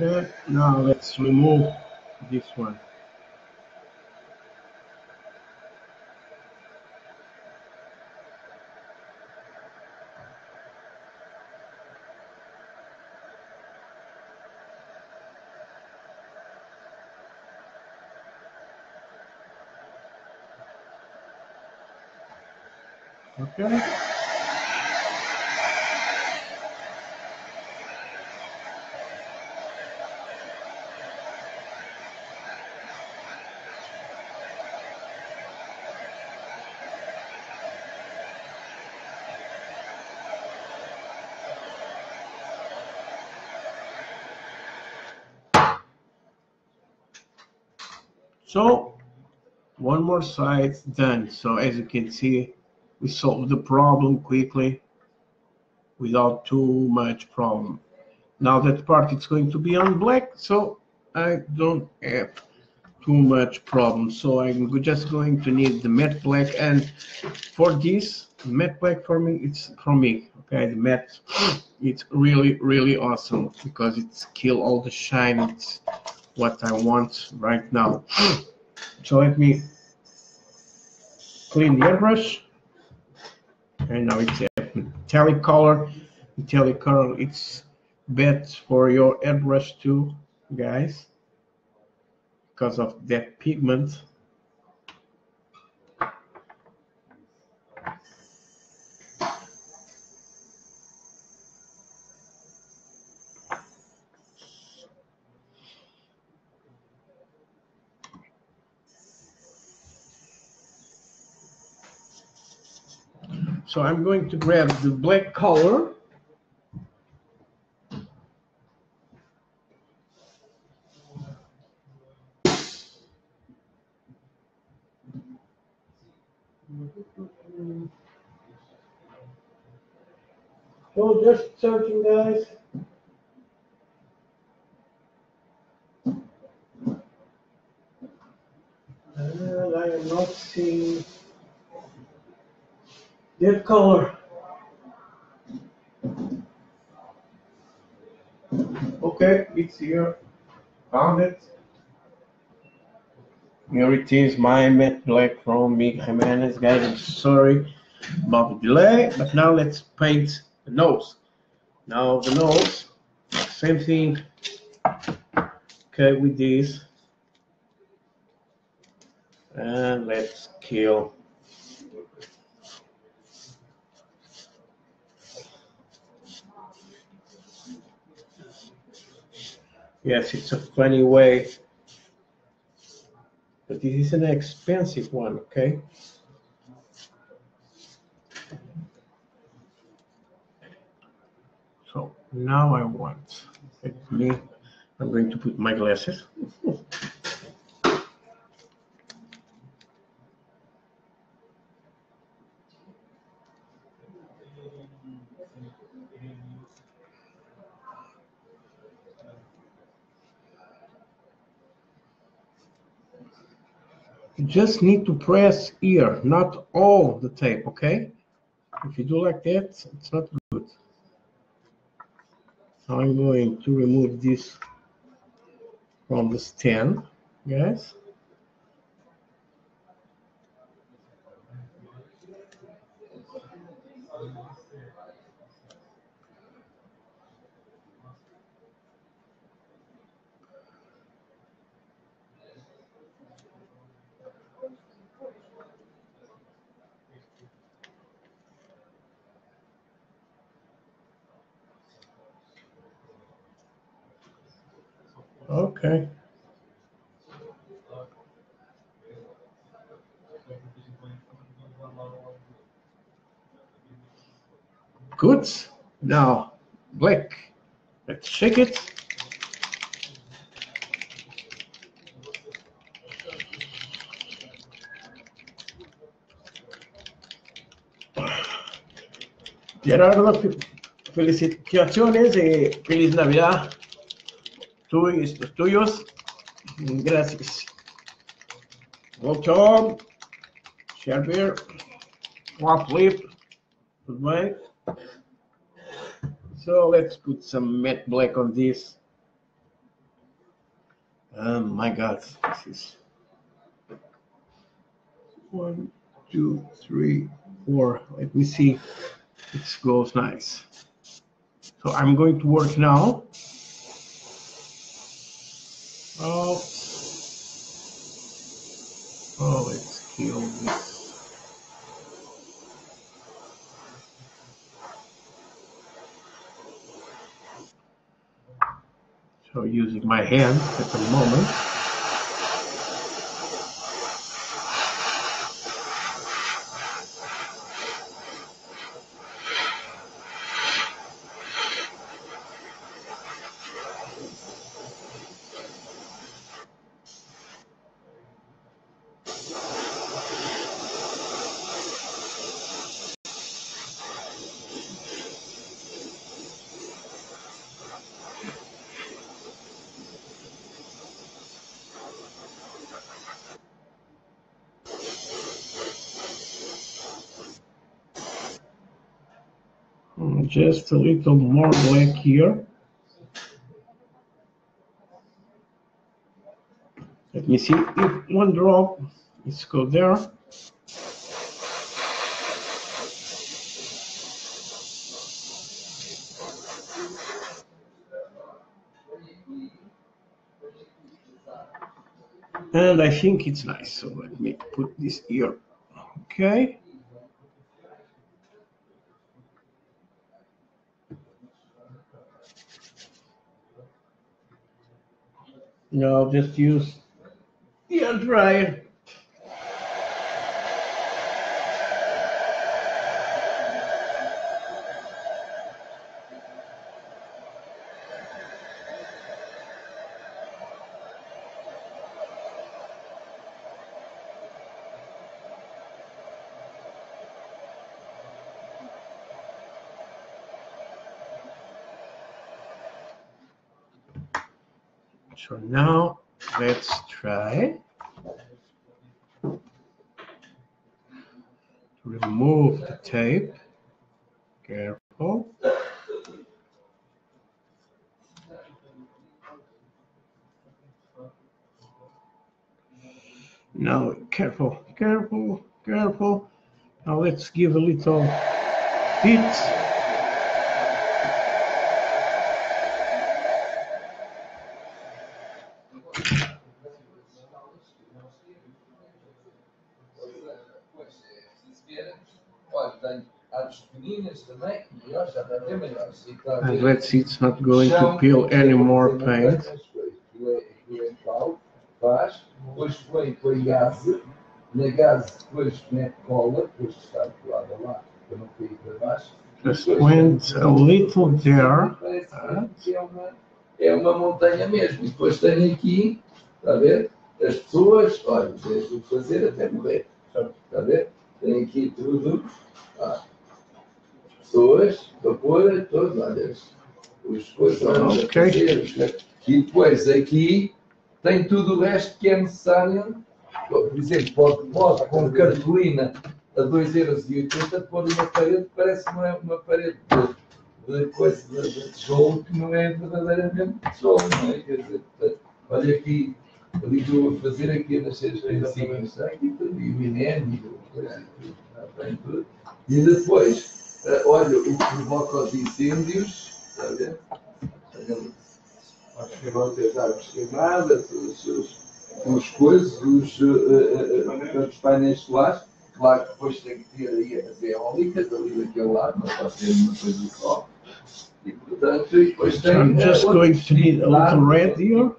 Okay, now let's remove this one. Okay. So one more side done. So as you can see, we solved the problem quickly without too much problem. Now that part is going to be on black, so I don't have too much problem. So I'm just going to need the matte black and for this matte black for me, it's for me. Okay, the matte, it's really, really awesome because it's kill all the shine. It's what I want right now. (gasps) So let me clean the airbrush. And now it's a metallic color. Metallic color, it's bad for your airbrush too, guys, because of that pigment. So I'm going to grab the black color. So just searching, guys. And I am not seeing that color. Okay, it's here. Found it. Here it is, my matte black from MIG Jimenez. Guys, I'm sorry about the delay, but now let's paint the nose. Now the nose, same thing. Okay, with this. And let's kill. Yes, it's a funny way. But this is an expensive one, okay? So now I want, let me, I'm going to put my glasses. (laughs) just need to press here, not all the tape, okay? If you do like that, it's not good. I'm going to remove this from the stand, guys. Okay. Good. Now, black. Let's shake it. Gerardo, fe- felicitaciones y feliz Navidad. Tú y los tuyos. Gracias. Well, Tom, Shelby, Swap Lip. Goodbye. So let's put some matte black on this. Oh my God, this is one, two, three, four. Let me see. It goes nice. So I'm going to work now. Oh, oh, let's kill this. So using my hand at the moment. Just a little more black here. Let me see if one drop. Let's go there. And I think it's nice. So let me put this here. Okay. No, just use the air dryer. So now let's try to remove the tape. Careful. Now, careful, careful, careful. Now let's give a little hit. Pois é, preciso ver. Olha, tenho aves pequeninas também, melhores, já até melhores. E está a And ver- let's see, it's not going to peel any more paint. Aquilo é- aquilo é pau, faz, depois põe, põe gás, na gás depois mete cola, depois está do lado a lado, para não cair para baixo. Just went a little there. Parece que é uma, é uma montanha mesmo. E depois tem aqui, está a ver? As pessoas, olha, desde o fazer até morrer. Está a ver? Tem aqui tudo. As pessoas, pôr, todos, os coisas, olha, a Ok. fazer, os- E depois aqui tem tudo o resto que é necessário. Por exemplo, pode, pode com cartolina a 2,80€ pôr uma parede que parece uma, uma parede de, de coisa de, de tijolo que não é verdadeiramente tijolo, não é? Quer dizer, olha aqui, ali estou a fazer aqui nas seis está aqui tudo, e o INEM, e o coisa, tudo, está bem tudo. E depois, eh, olha, o que provoca os incêndios? Olha, Acho que vão ter as árvores queimadas, os, os, os coisas, os, eh, os painéis solares. Claro que depois tem que ter aí as eólicas ali daquele lado, não pode ser uma coisa só. E portanto, depois tem. I'm just eh, going to need a little red here.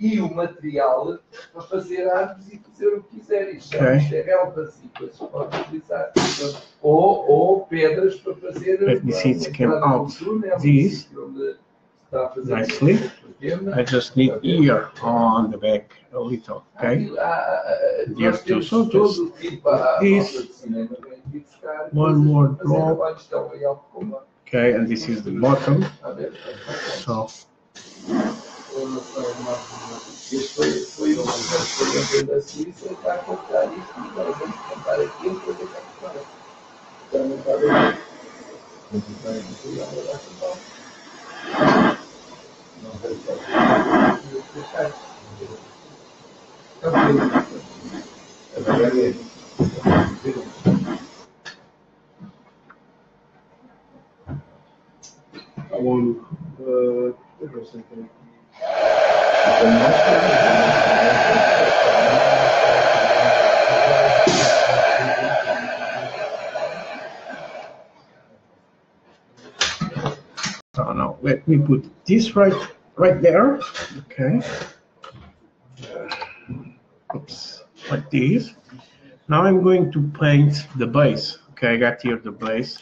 E o material para fazer árvores e fazer o que quiser. Isto Ok. é isto é relvas e coisas que utilizar. Ou, ou pedras para fazer. Let me see, it came out this sítio onde está a fazer nicely. I just need ear on the back a little, okay? Há- há- há- Dear Nós temos to- so todo tipo a this- malta de cinema vem aqui buscar One more drop. Olha, isto é real de comando. Okay, and this is the bottom. Está a ver? So foi, foi o foi da Suíça e está a comprar isto e agora vamos comprar aquilo para ver o que é que faz. Já não está bem. Não está bem, não está bem, não está bem. Não vai estar bem. Está bem. Agora é. I want, uh, what was I thinking? So now let me put this right right there. Okay. Oops, like this. Now I'm going to paint the base. Okay, I got here the base.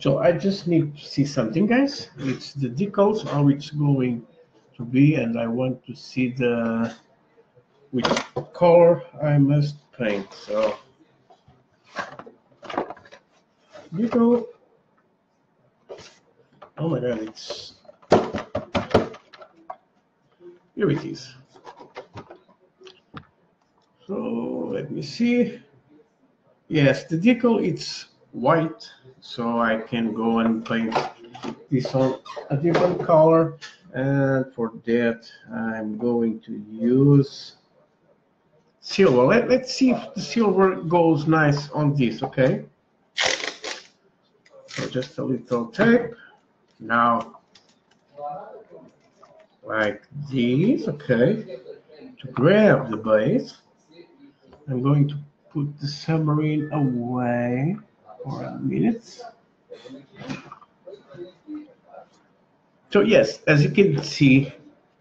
So I just need to see something, guys. It's the decals, how it's going to be, and I want to see the which color I must paint. So decal. Oh my god, it's here it is. So let me see. Yes, the decal it's white, so I can go and paint this on a different color. And for that, I'm going to use silver. Let, let's see if the silver goes nice on this, okay? So just a little tape. Now, like this, okay? To grab the base, I'm going to put the submarine away for a minute. So yes, as you can see,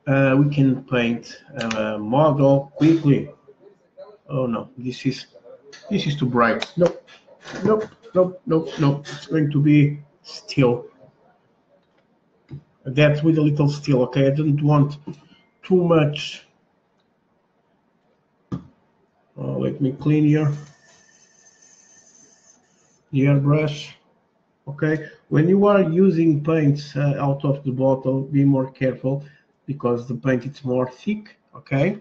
uh, we can paint a model quickly. Oh no, this is this is too bright. Nope, nope, nope, nope, nope. It's going to be still. That with a little still, okay? I don't want too much Uh, let me clean here airbrush. Okay, when you are using paints uh, out of the bottle, be more careful because the paint is more thick. Okay,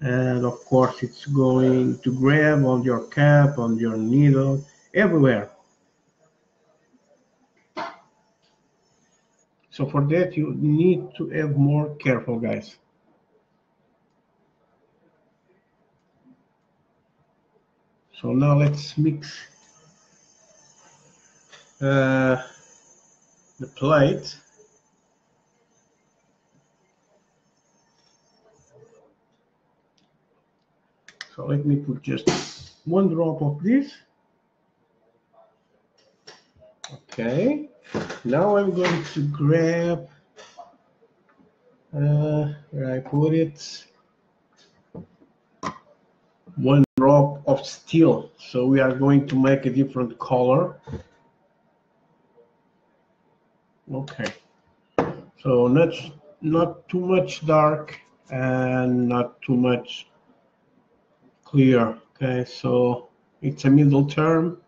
and of course it's going to grab on your cap, on your needle, everywhere. So for that you need to have more careful, guys. So now let's mix uh, the plate. So let me put just one drop of this. Okay, now I'm going to grab uh, where I put it one drop of steel. So we are going to make a different color. Okay, so not not too much dark and not too much clear. Okay, so it's a middle term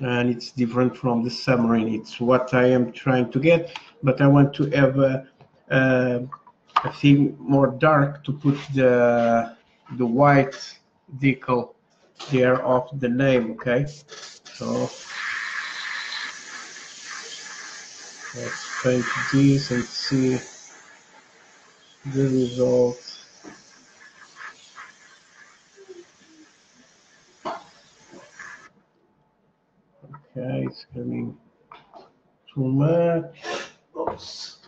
and it's different from the submarine. It's what I am trying to get, but I want to have a, a, a thing more dark to put the the white decal there of the name. Okay, so let's paint this and see the result. Okay, it's coming too much. Oops.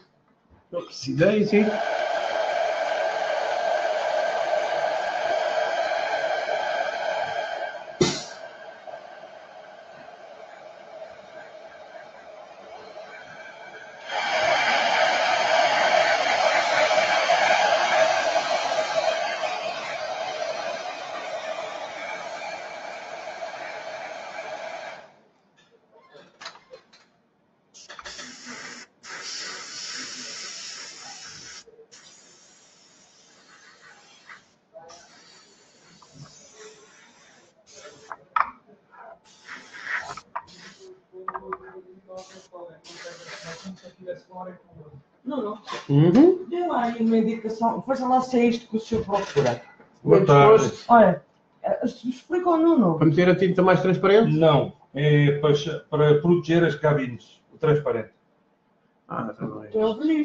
Oopsie daisy. Indicação. Veja lá se é isto que o senhor procura. Boa tarde. Olha, eh, explica ao Nuno. Para meter a tinta mais transparente? Não, é para, para proteger as cabines, o transparente. Ah, tá.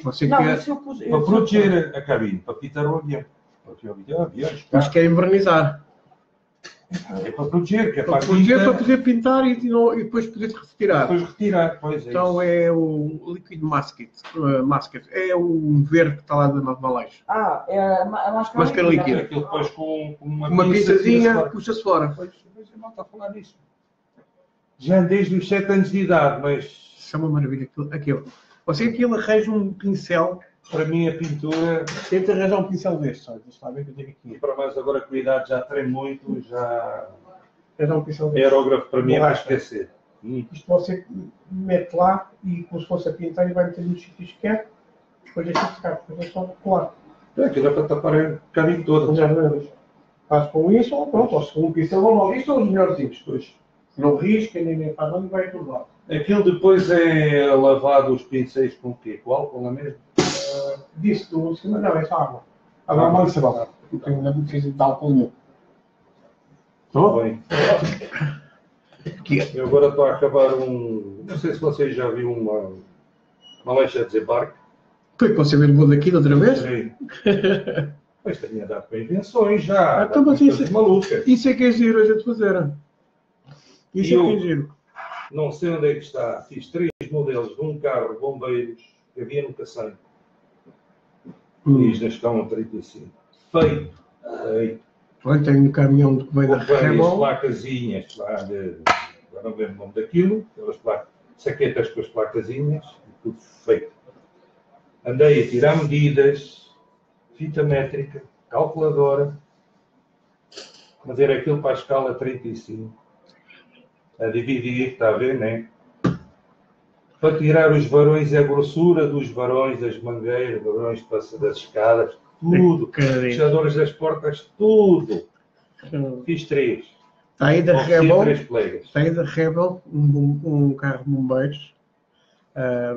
Você não, quer- isso eu pus. eu- Para proteger a cabine, para pintar o avião. Para o avião, aviões, Mas carros. querem vernizar. É para proteger, que é para, proteger, tinta, para poder pintar e, não- e depois poder retirar. depois retirar. Pois é. Então é o Liquid Masket. uh, masket. É o verde que está lá na valagem. Ah, é a, a máscara, Máscara líquida. Aquilo depois com, com uma, Uma tira-se puxa-se fora. fora. Pois, mas não estou a falar nisso. Já desde os 7 anos de idade, mas Isso é uma maravilha. Aquilo. aquilo. Você aquilo arranja um pincel, para mim a pintura, tenta arranjar um pincel deste. Olha, lá ver que eu tenho aqui. para mais agora que a idade já treme muito, já Arranjar um pincel deste. aerógrafo para mim é para Borracha. esquecer. Hum. Isto você mete lá e como se fosse a pintar e vai meter nos sítios que quer. Depois deixa de secar. Depois é só colar. É, Aquilo é para tapar o caminho todo. Já vemos. Faz com isso ou pronto. Ou se com um pincel normal. Isto são os melhorzinhos. Depois não risca, nem nem faz nada e vai tudo lá. Aquilo depois é lavado os pincéis com o quê? Com álcool, não é mesmo? Disse do cima, não, é só água. Água mal e sabão. Não tem nada de de álcool nenhum. Bem, Aqui. eu agora estou a acabar um. Não sei se vocês já viram uma, uma lancha dizer barco. Foi que você vou daqui outra vez? Sim. Pois tinha dado para invenções já. Ah, então, mas isso- malucas. Isso é que é giro a gente fazer. Isso E é que eu- é giro. Não sei onde é que está. Fiz três modelos de um carro de bombeiros que havia no Cacém. Diz na escala 35. Feito. Feito. Olha, tem um caminhão que veio da Remol. placazinhas lá de. Agora não lembro o nome daquilo. Aquelas placas, saquetas com as placazinhas. Tudo feito. Andei a tirar medidas, fita métrica, calculadora. Mas era aquilo para a escala 35. A dividir, está a ver, né? Para tirar os varões, a grossura dos varões, das mangueiras, varões das escadas, tudo. Fechadores das portas, tudo. Fiz três. Está aí da a Rebel. três colegas. Tem da Rebel, um, um carro de bombeiros,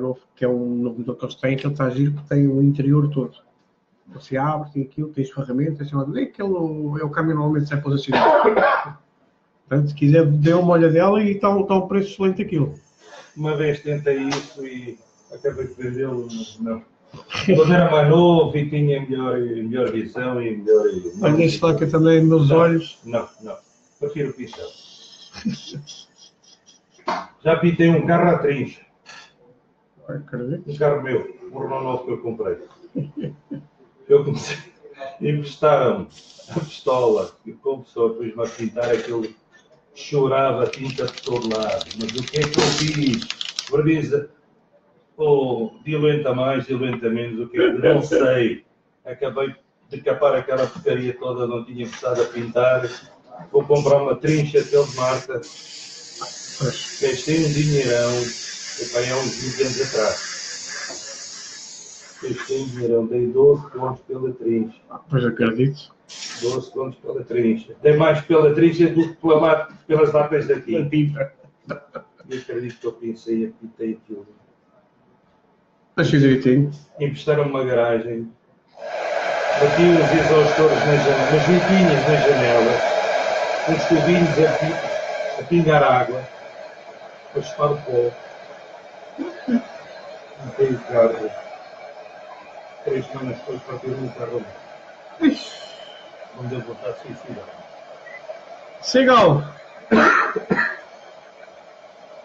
novo, que é um novo motor que eles têm, que ele está giro, que tem o interior todo. Você abre, tem aquilo, tens ferramentas, tem lá- é aquele é o caminho normalmente sai posicionado. Portanto, se quiser, dê uma olhadela e está está um preço excelente aquilo. Uma vez tentei isso e acabei de vendê-lo, mas não. Quando era mais novo e tinha melhor, melhor visão e melhor. Olha que eu também meus Não. olhos. Não, não. Prefiro o pincel. Já pintei um carro à trincha. Um carro meu, um Renault novo que eu comprei. Eu comecei, emprestaram a pistola e compressor pôs-me a pintar aquilo, chorava tinta de todo lado. Mas o que é que eu fiz? Verniza, ou diluenta mais, diluenta menos, o que é que não sei. Acabei de capar aquela porcaria toda, não tinha começado a pintar. Vou comprar uma trincha de marca, gastei um dinheirão, epá, há uns 20 anos atrás. Um dinheirão, dei 12 pontos pela trincha. pois acredito. 12 pontos pela trincha. Dei mais pela trincha do que pela, ma- pelas latas daqui. Tinta. E acredito que eu pensei pintei aquilo. Fiz direitinho. Emprestaram uma garagem. Bati os exaustores nas, jan- nas ventinhas nas janelas. Uns tubinhos a, pi- a pingar água. Para chupar o pó. Mantei o carro. Três semanas depois para ter um carro. Ixi. Não deu vontade de suicidar. Segal.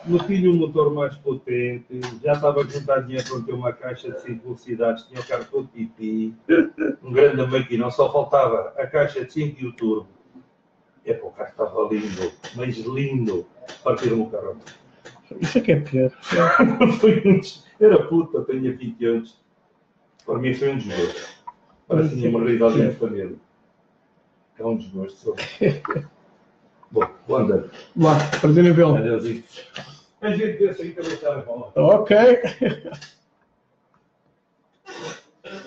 Meti-lhe um motor mais potente, já estava a juntar dinheiro para ter uma caixa de 5 velocidades, tinha o carro todo pipi, um grande máquina, só faltava a caixa de 5 e o turbo. É pá, o carro estava lindo, mas lindo, partiram o carro. Isso é que é pior. (laughs) Era puta, tinha 20 anos. Para mim foi um desgosto. Que tinha morrido alguém na família. É um desgosto. só. Bom, vou andando. Lá, a vela. Adeusinho. A gente pensa aí que eu vou estar a falar. Okay. (laughs)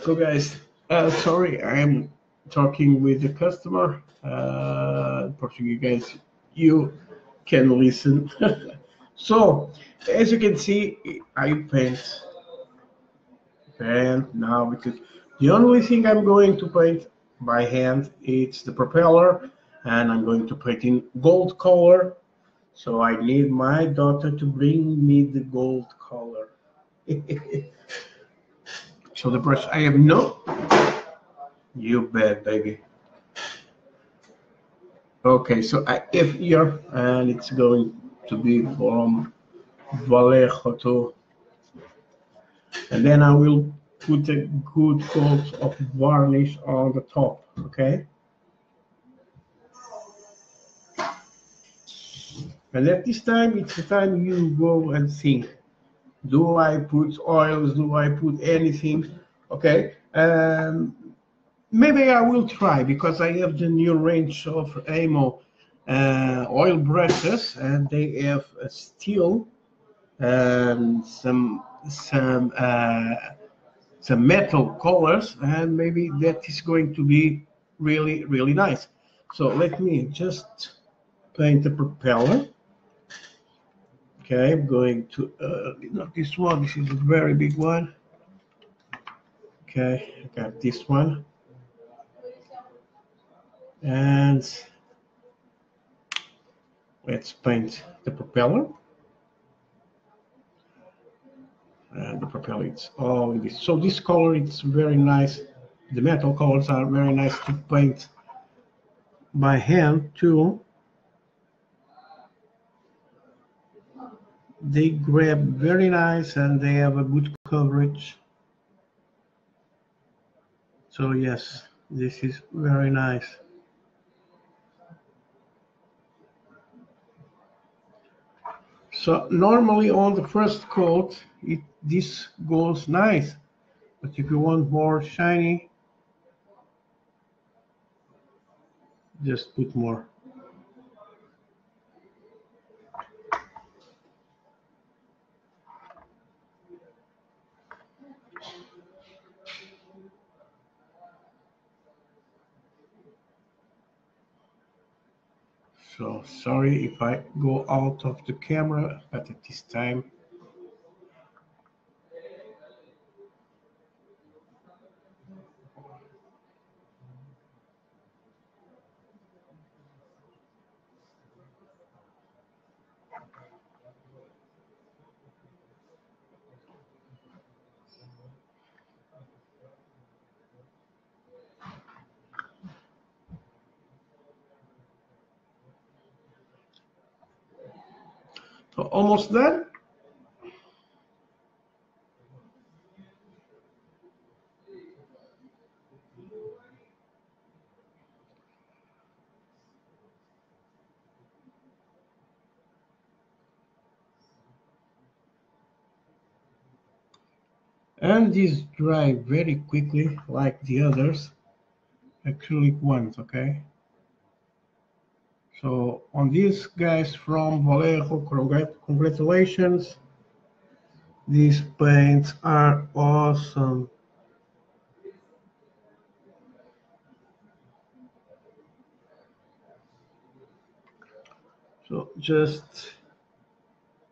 so guys, uh, sorry, I'm talking with the customer. Uh, Portuguese guys, you can listen. (laughs) so, as you can see, I paint, paint now because the only thing I'm going to paint by hand it's the propeller, and I'm going to paint in gold color so I need my daughter to bring me the gold color. (laughs) so the brush, I have no. You bet, baby. Okay, so I have here, and it's going to be from Vallejo. to And then I will put a good coat of varnish on the top, okay? And at this time, it's the time you go and think, do I put oils? Do I put anything? Okay. Um, maybe I will try because I have the new range of Ammo uh, oil brushes and they have steel and some some uh, some metal colors and maybe that is going to be really really nice. So let me just paint the propeller. Okay, I'm going to, uh, not this one, this is a very big one. Okay, I got this one. And let's paint the propeller. And the propellants, all this. So this color, it's very nice. The metal colors are very nice to paint by hand too. they grab very nice and they have a good coverage. So yes, this is very nice. So normally on the first coat, it, this goes nice, but if you want more shiny, just put more. So sorry if I go out of the camera, but at this time. And these dry very quickly like the others, acrylic ones, okay? So on these guys from Vallejo, congratulations. These paints are awesome. So just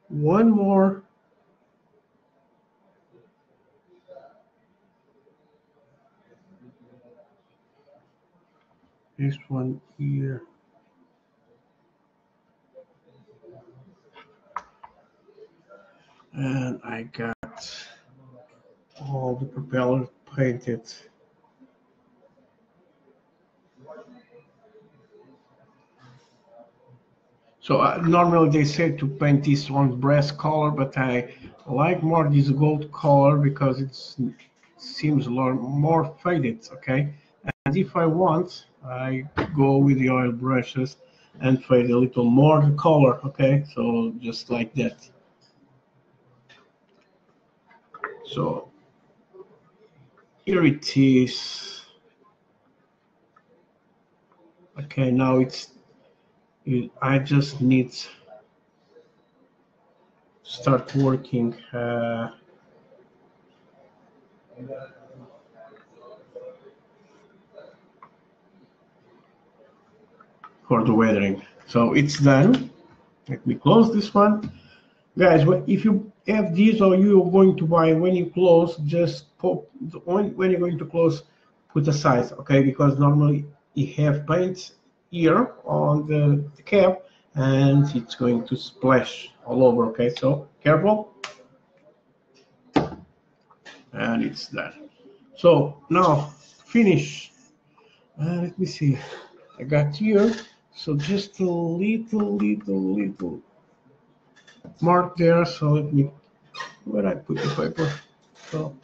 one more. This one here. And I got all the propellers painted. So uh, normally they say to paint this on brass color, but I like more this gold color because it seems a lot more faded, okay? And if I want, I go with the oil brushes and fade a little more the color, okay? So just like that. So here it is. Okay, now it's, it, I just need start working. Uh, for the weathering. So it's done. Let me close this one. Guys, if you have these or you're going to buy when you close, just pop when, when you're going to close, put a size, okay? Because normally you have paint here on the, the cap and it's going to splash all over, okay? So careful. And it's done. So now finish. Uh, let me see. I got here. So just a little, little, little mark there. So let me, where I put the paper. So.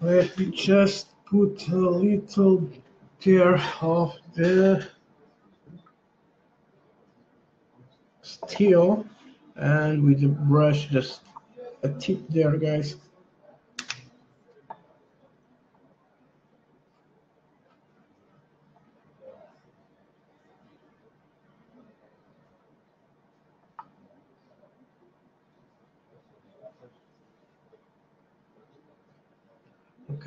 Let me just put a little there of the steel and with the brush just a tip there guys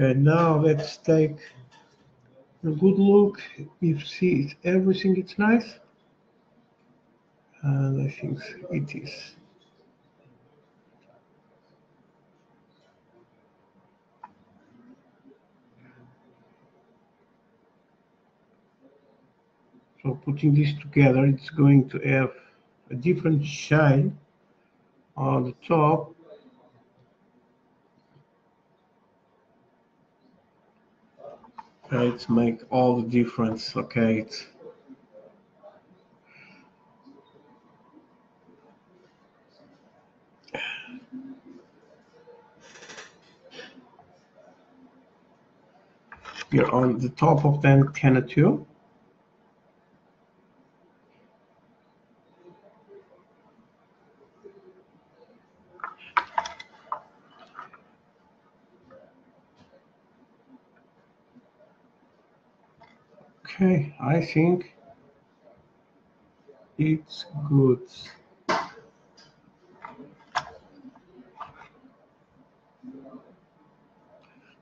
Okay, now let's take a good look. if see it's everything it's nice. And I think it is. So putting this together, it's going to have a different shine on the top It's make all the difference okay? It's, you're on the top of the antenna too Okay, I think it's good.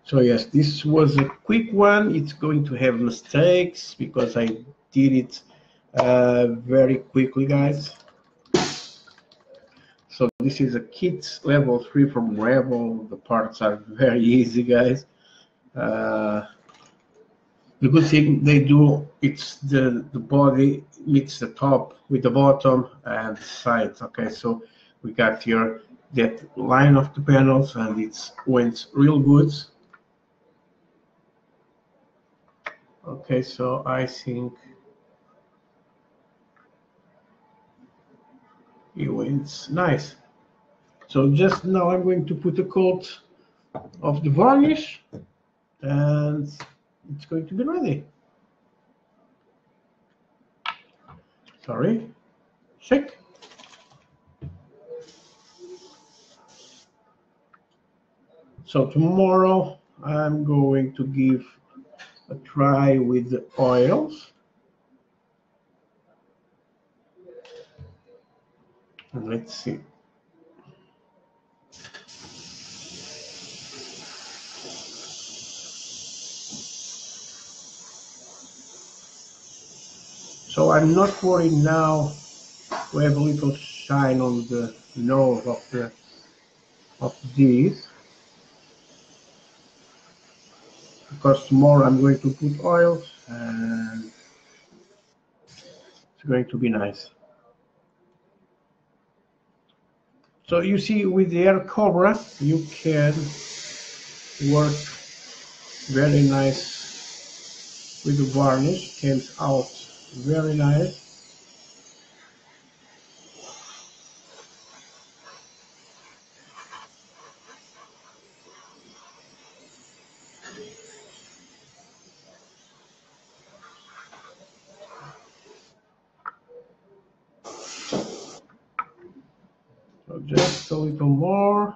So yes, this was a quick one. It's going to have mistakes because I did it uh, very quickly, guys. So this is a kit level three from Revell. The parts are (laughs) very easy, guys. Uh, the good thing they do, it's the, the body meets the top with the bottom and sides. Okay, so we got here that line of the panels and it's went real good. Okay, so I think it went nice. So just now I'm going to put a coat of the varnish and it's going to be ready. Sorry, shake. So tomorrow I'm going to give a try with the oils. And let's see. So I'm not worried now to have a little shine on the nose of the of these because tomorrow I'm going to put oils and it's going to be nice. So you see with the AirCobra you can work very nice with the varnish, comes out very nice. So just a little more.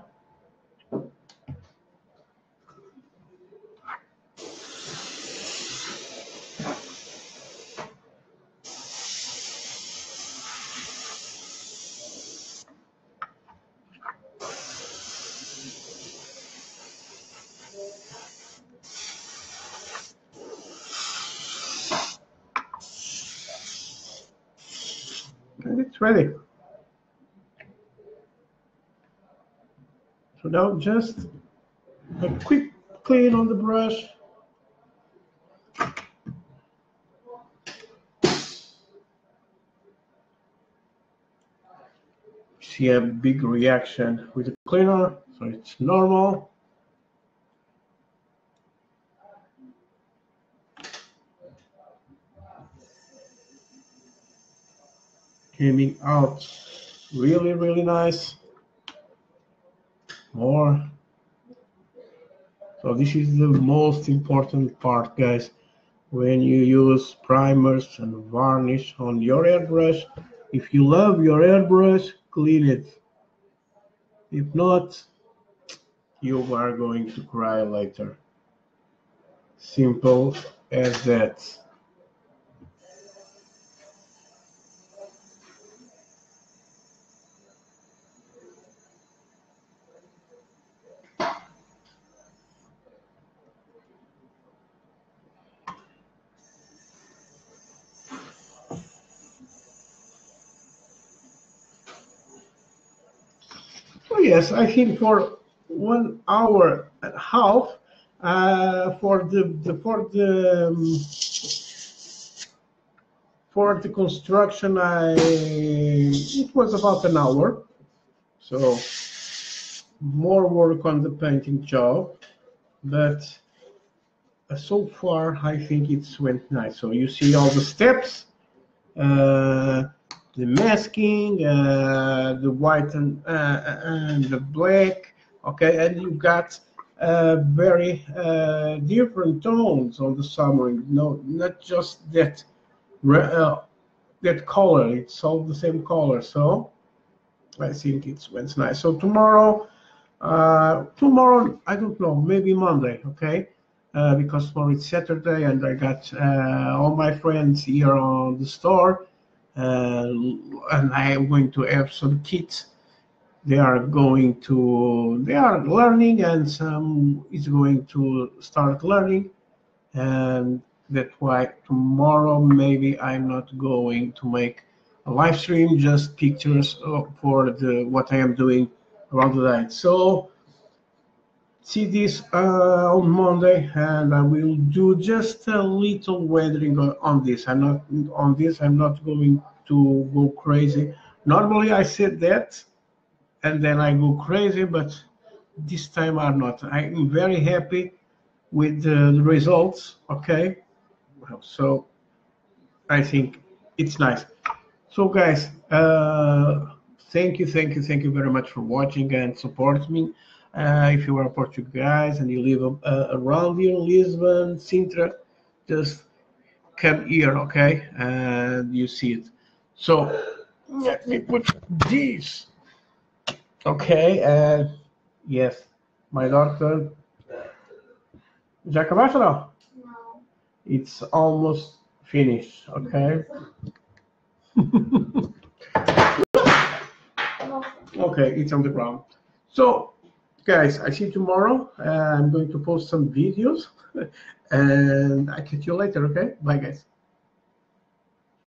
And it's ready. So now just a quick clean on the brush. See a big reaction with the cleaner, so it's normal. Coming out really, really nice more. So this is the most important part, guys. When you use primers and varnish on your airbrush, if you love your airbrush, clean it. If not, you are going to cry later. Simple as that. Oh yes, I think for one hour and a half uh, for the, the for the um, for the construction, I it was about an hour. So more work on the painting job, but uh, so far I think it's went nice. So you see all the steps. Uh, the masking, uh, the white and, uh, and the black, okay, and you got uh, very uh, different tones on the submarine. No, not just that uh, that color. It's all the same color. So I think it's went nice. So tomorrow, uh, tomorrow I don't know, maybe Monday, okay. Uh, because tomorrow it's Saturday and I got uh, all my friends here on the store uh, Uh, and I am going to have some kids. they are going to they are learning and some is going to start learning and that's why tomorrow maybe i'm not going to make a live stream just pictures for the what i am doing around the night so see this uh, on monday and i will do just a little weathering on, this i'm not on this i'm not going to go crazy normally i said that and then I go crazy, but this time I'm not. I'm very happy with the, the results. Okay, so I think it's nice. So guys, uh, thank you, thank you, thank you very much for watching and supporting me. Uh, if you are Portuguese and you live uh, around here, Lisbon, Sintra, just come here, okay, and you see it. So let me put this. Ok, é, yes, my daughter. Já acabaste não? Não. It's almost finished, okay? (laughs) okay, it's on the ground. So, guys, I see you tomorrow. Uh, I'm going to post some videos (laughs) and I catch you later, okay? Bye, guys.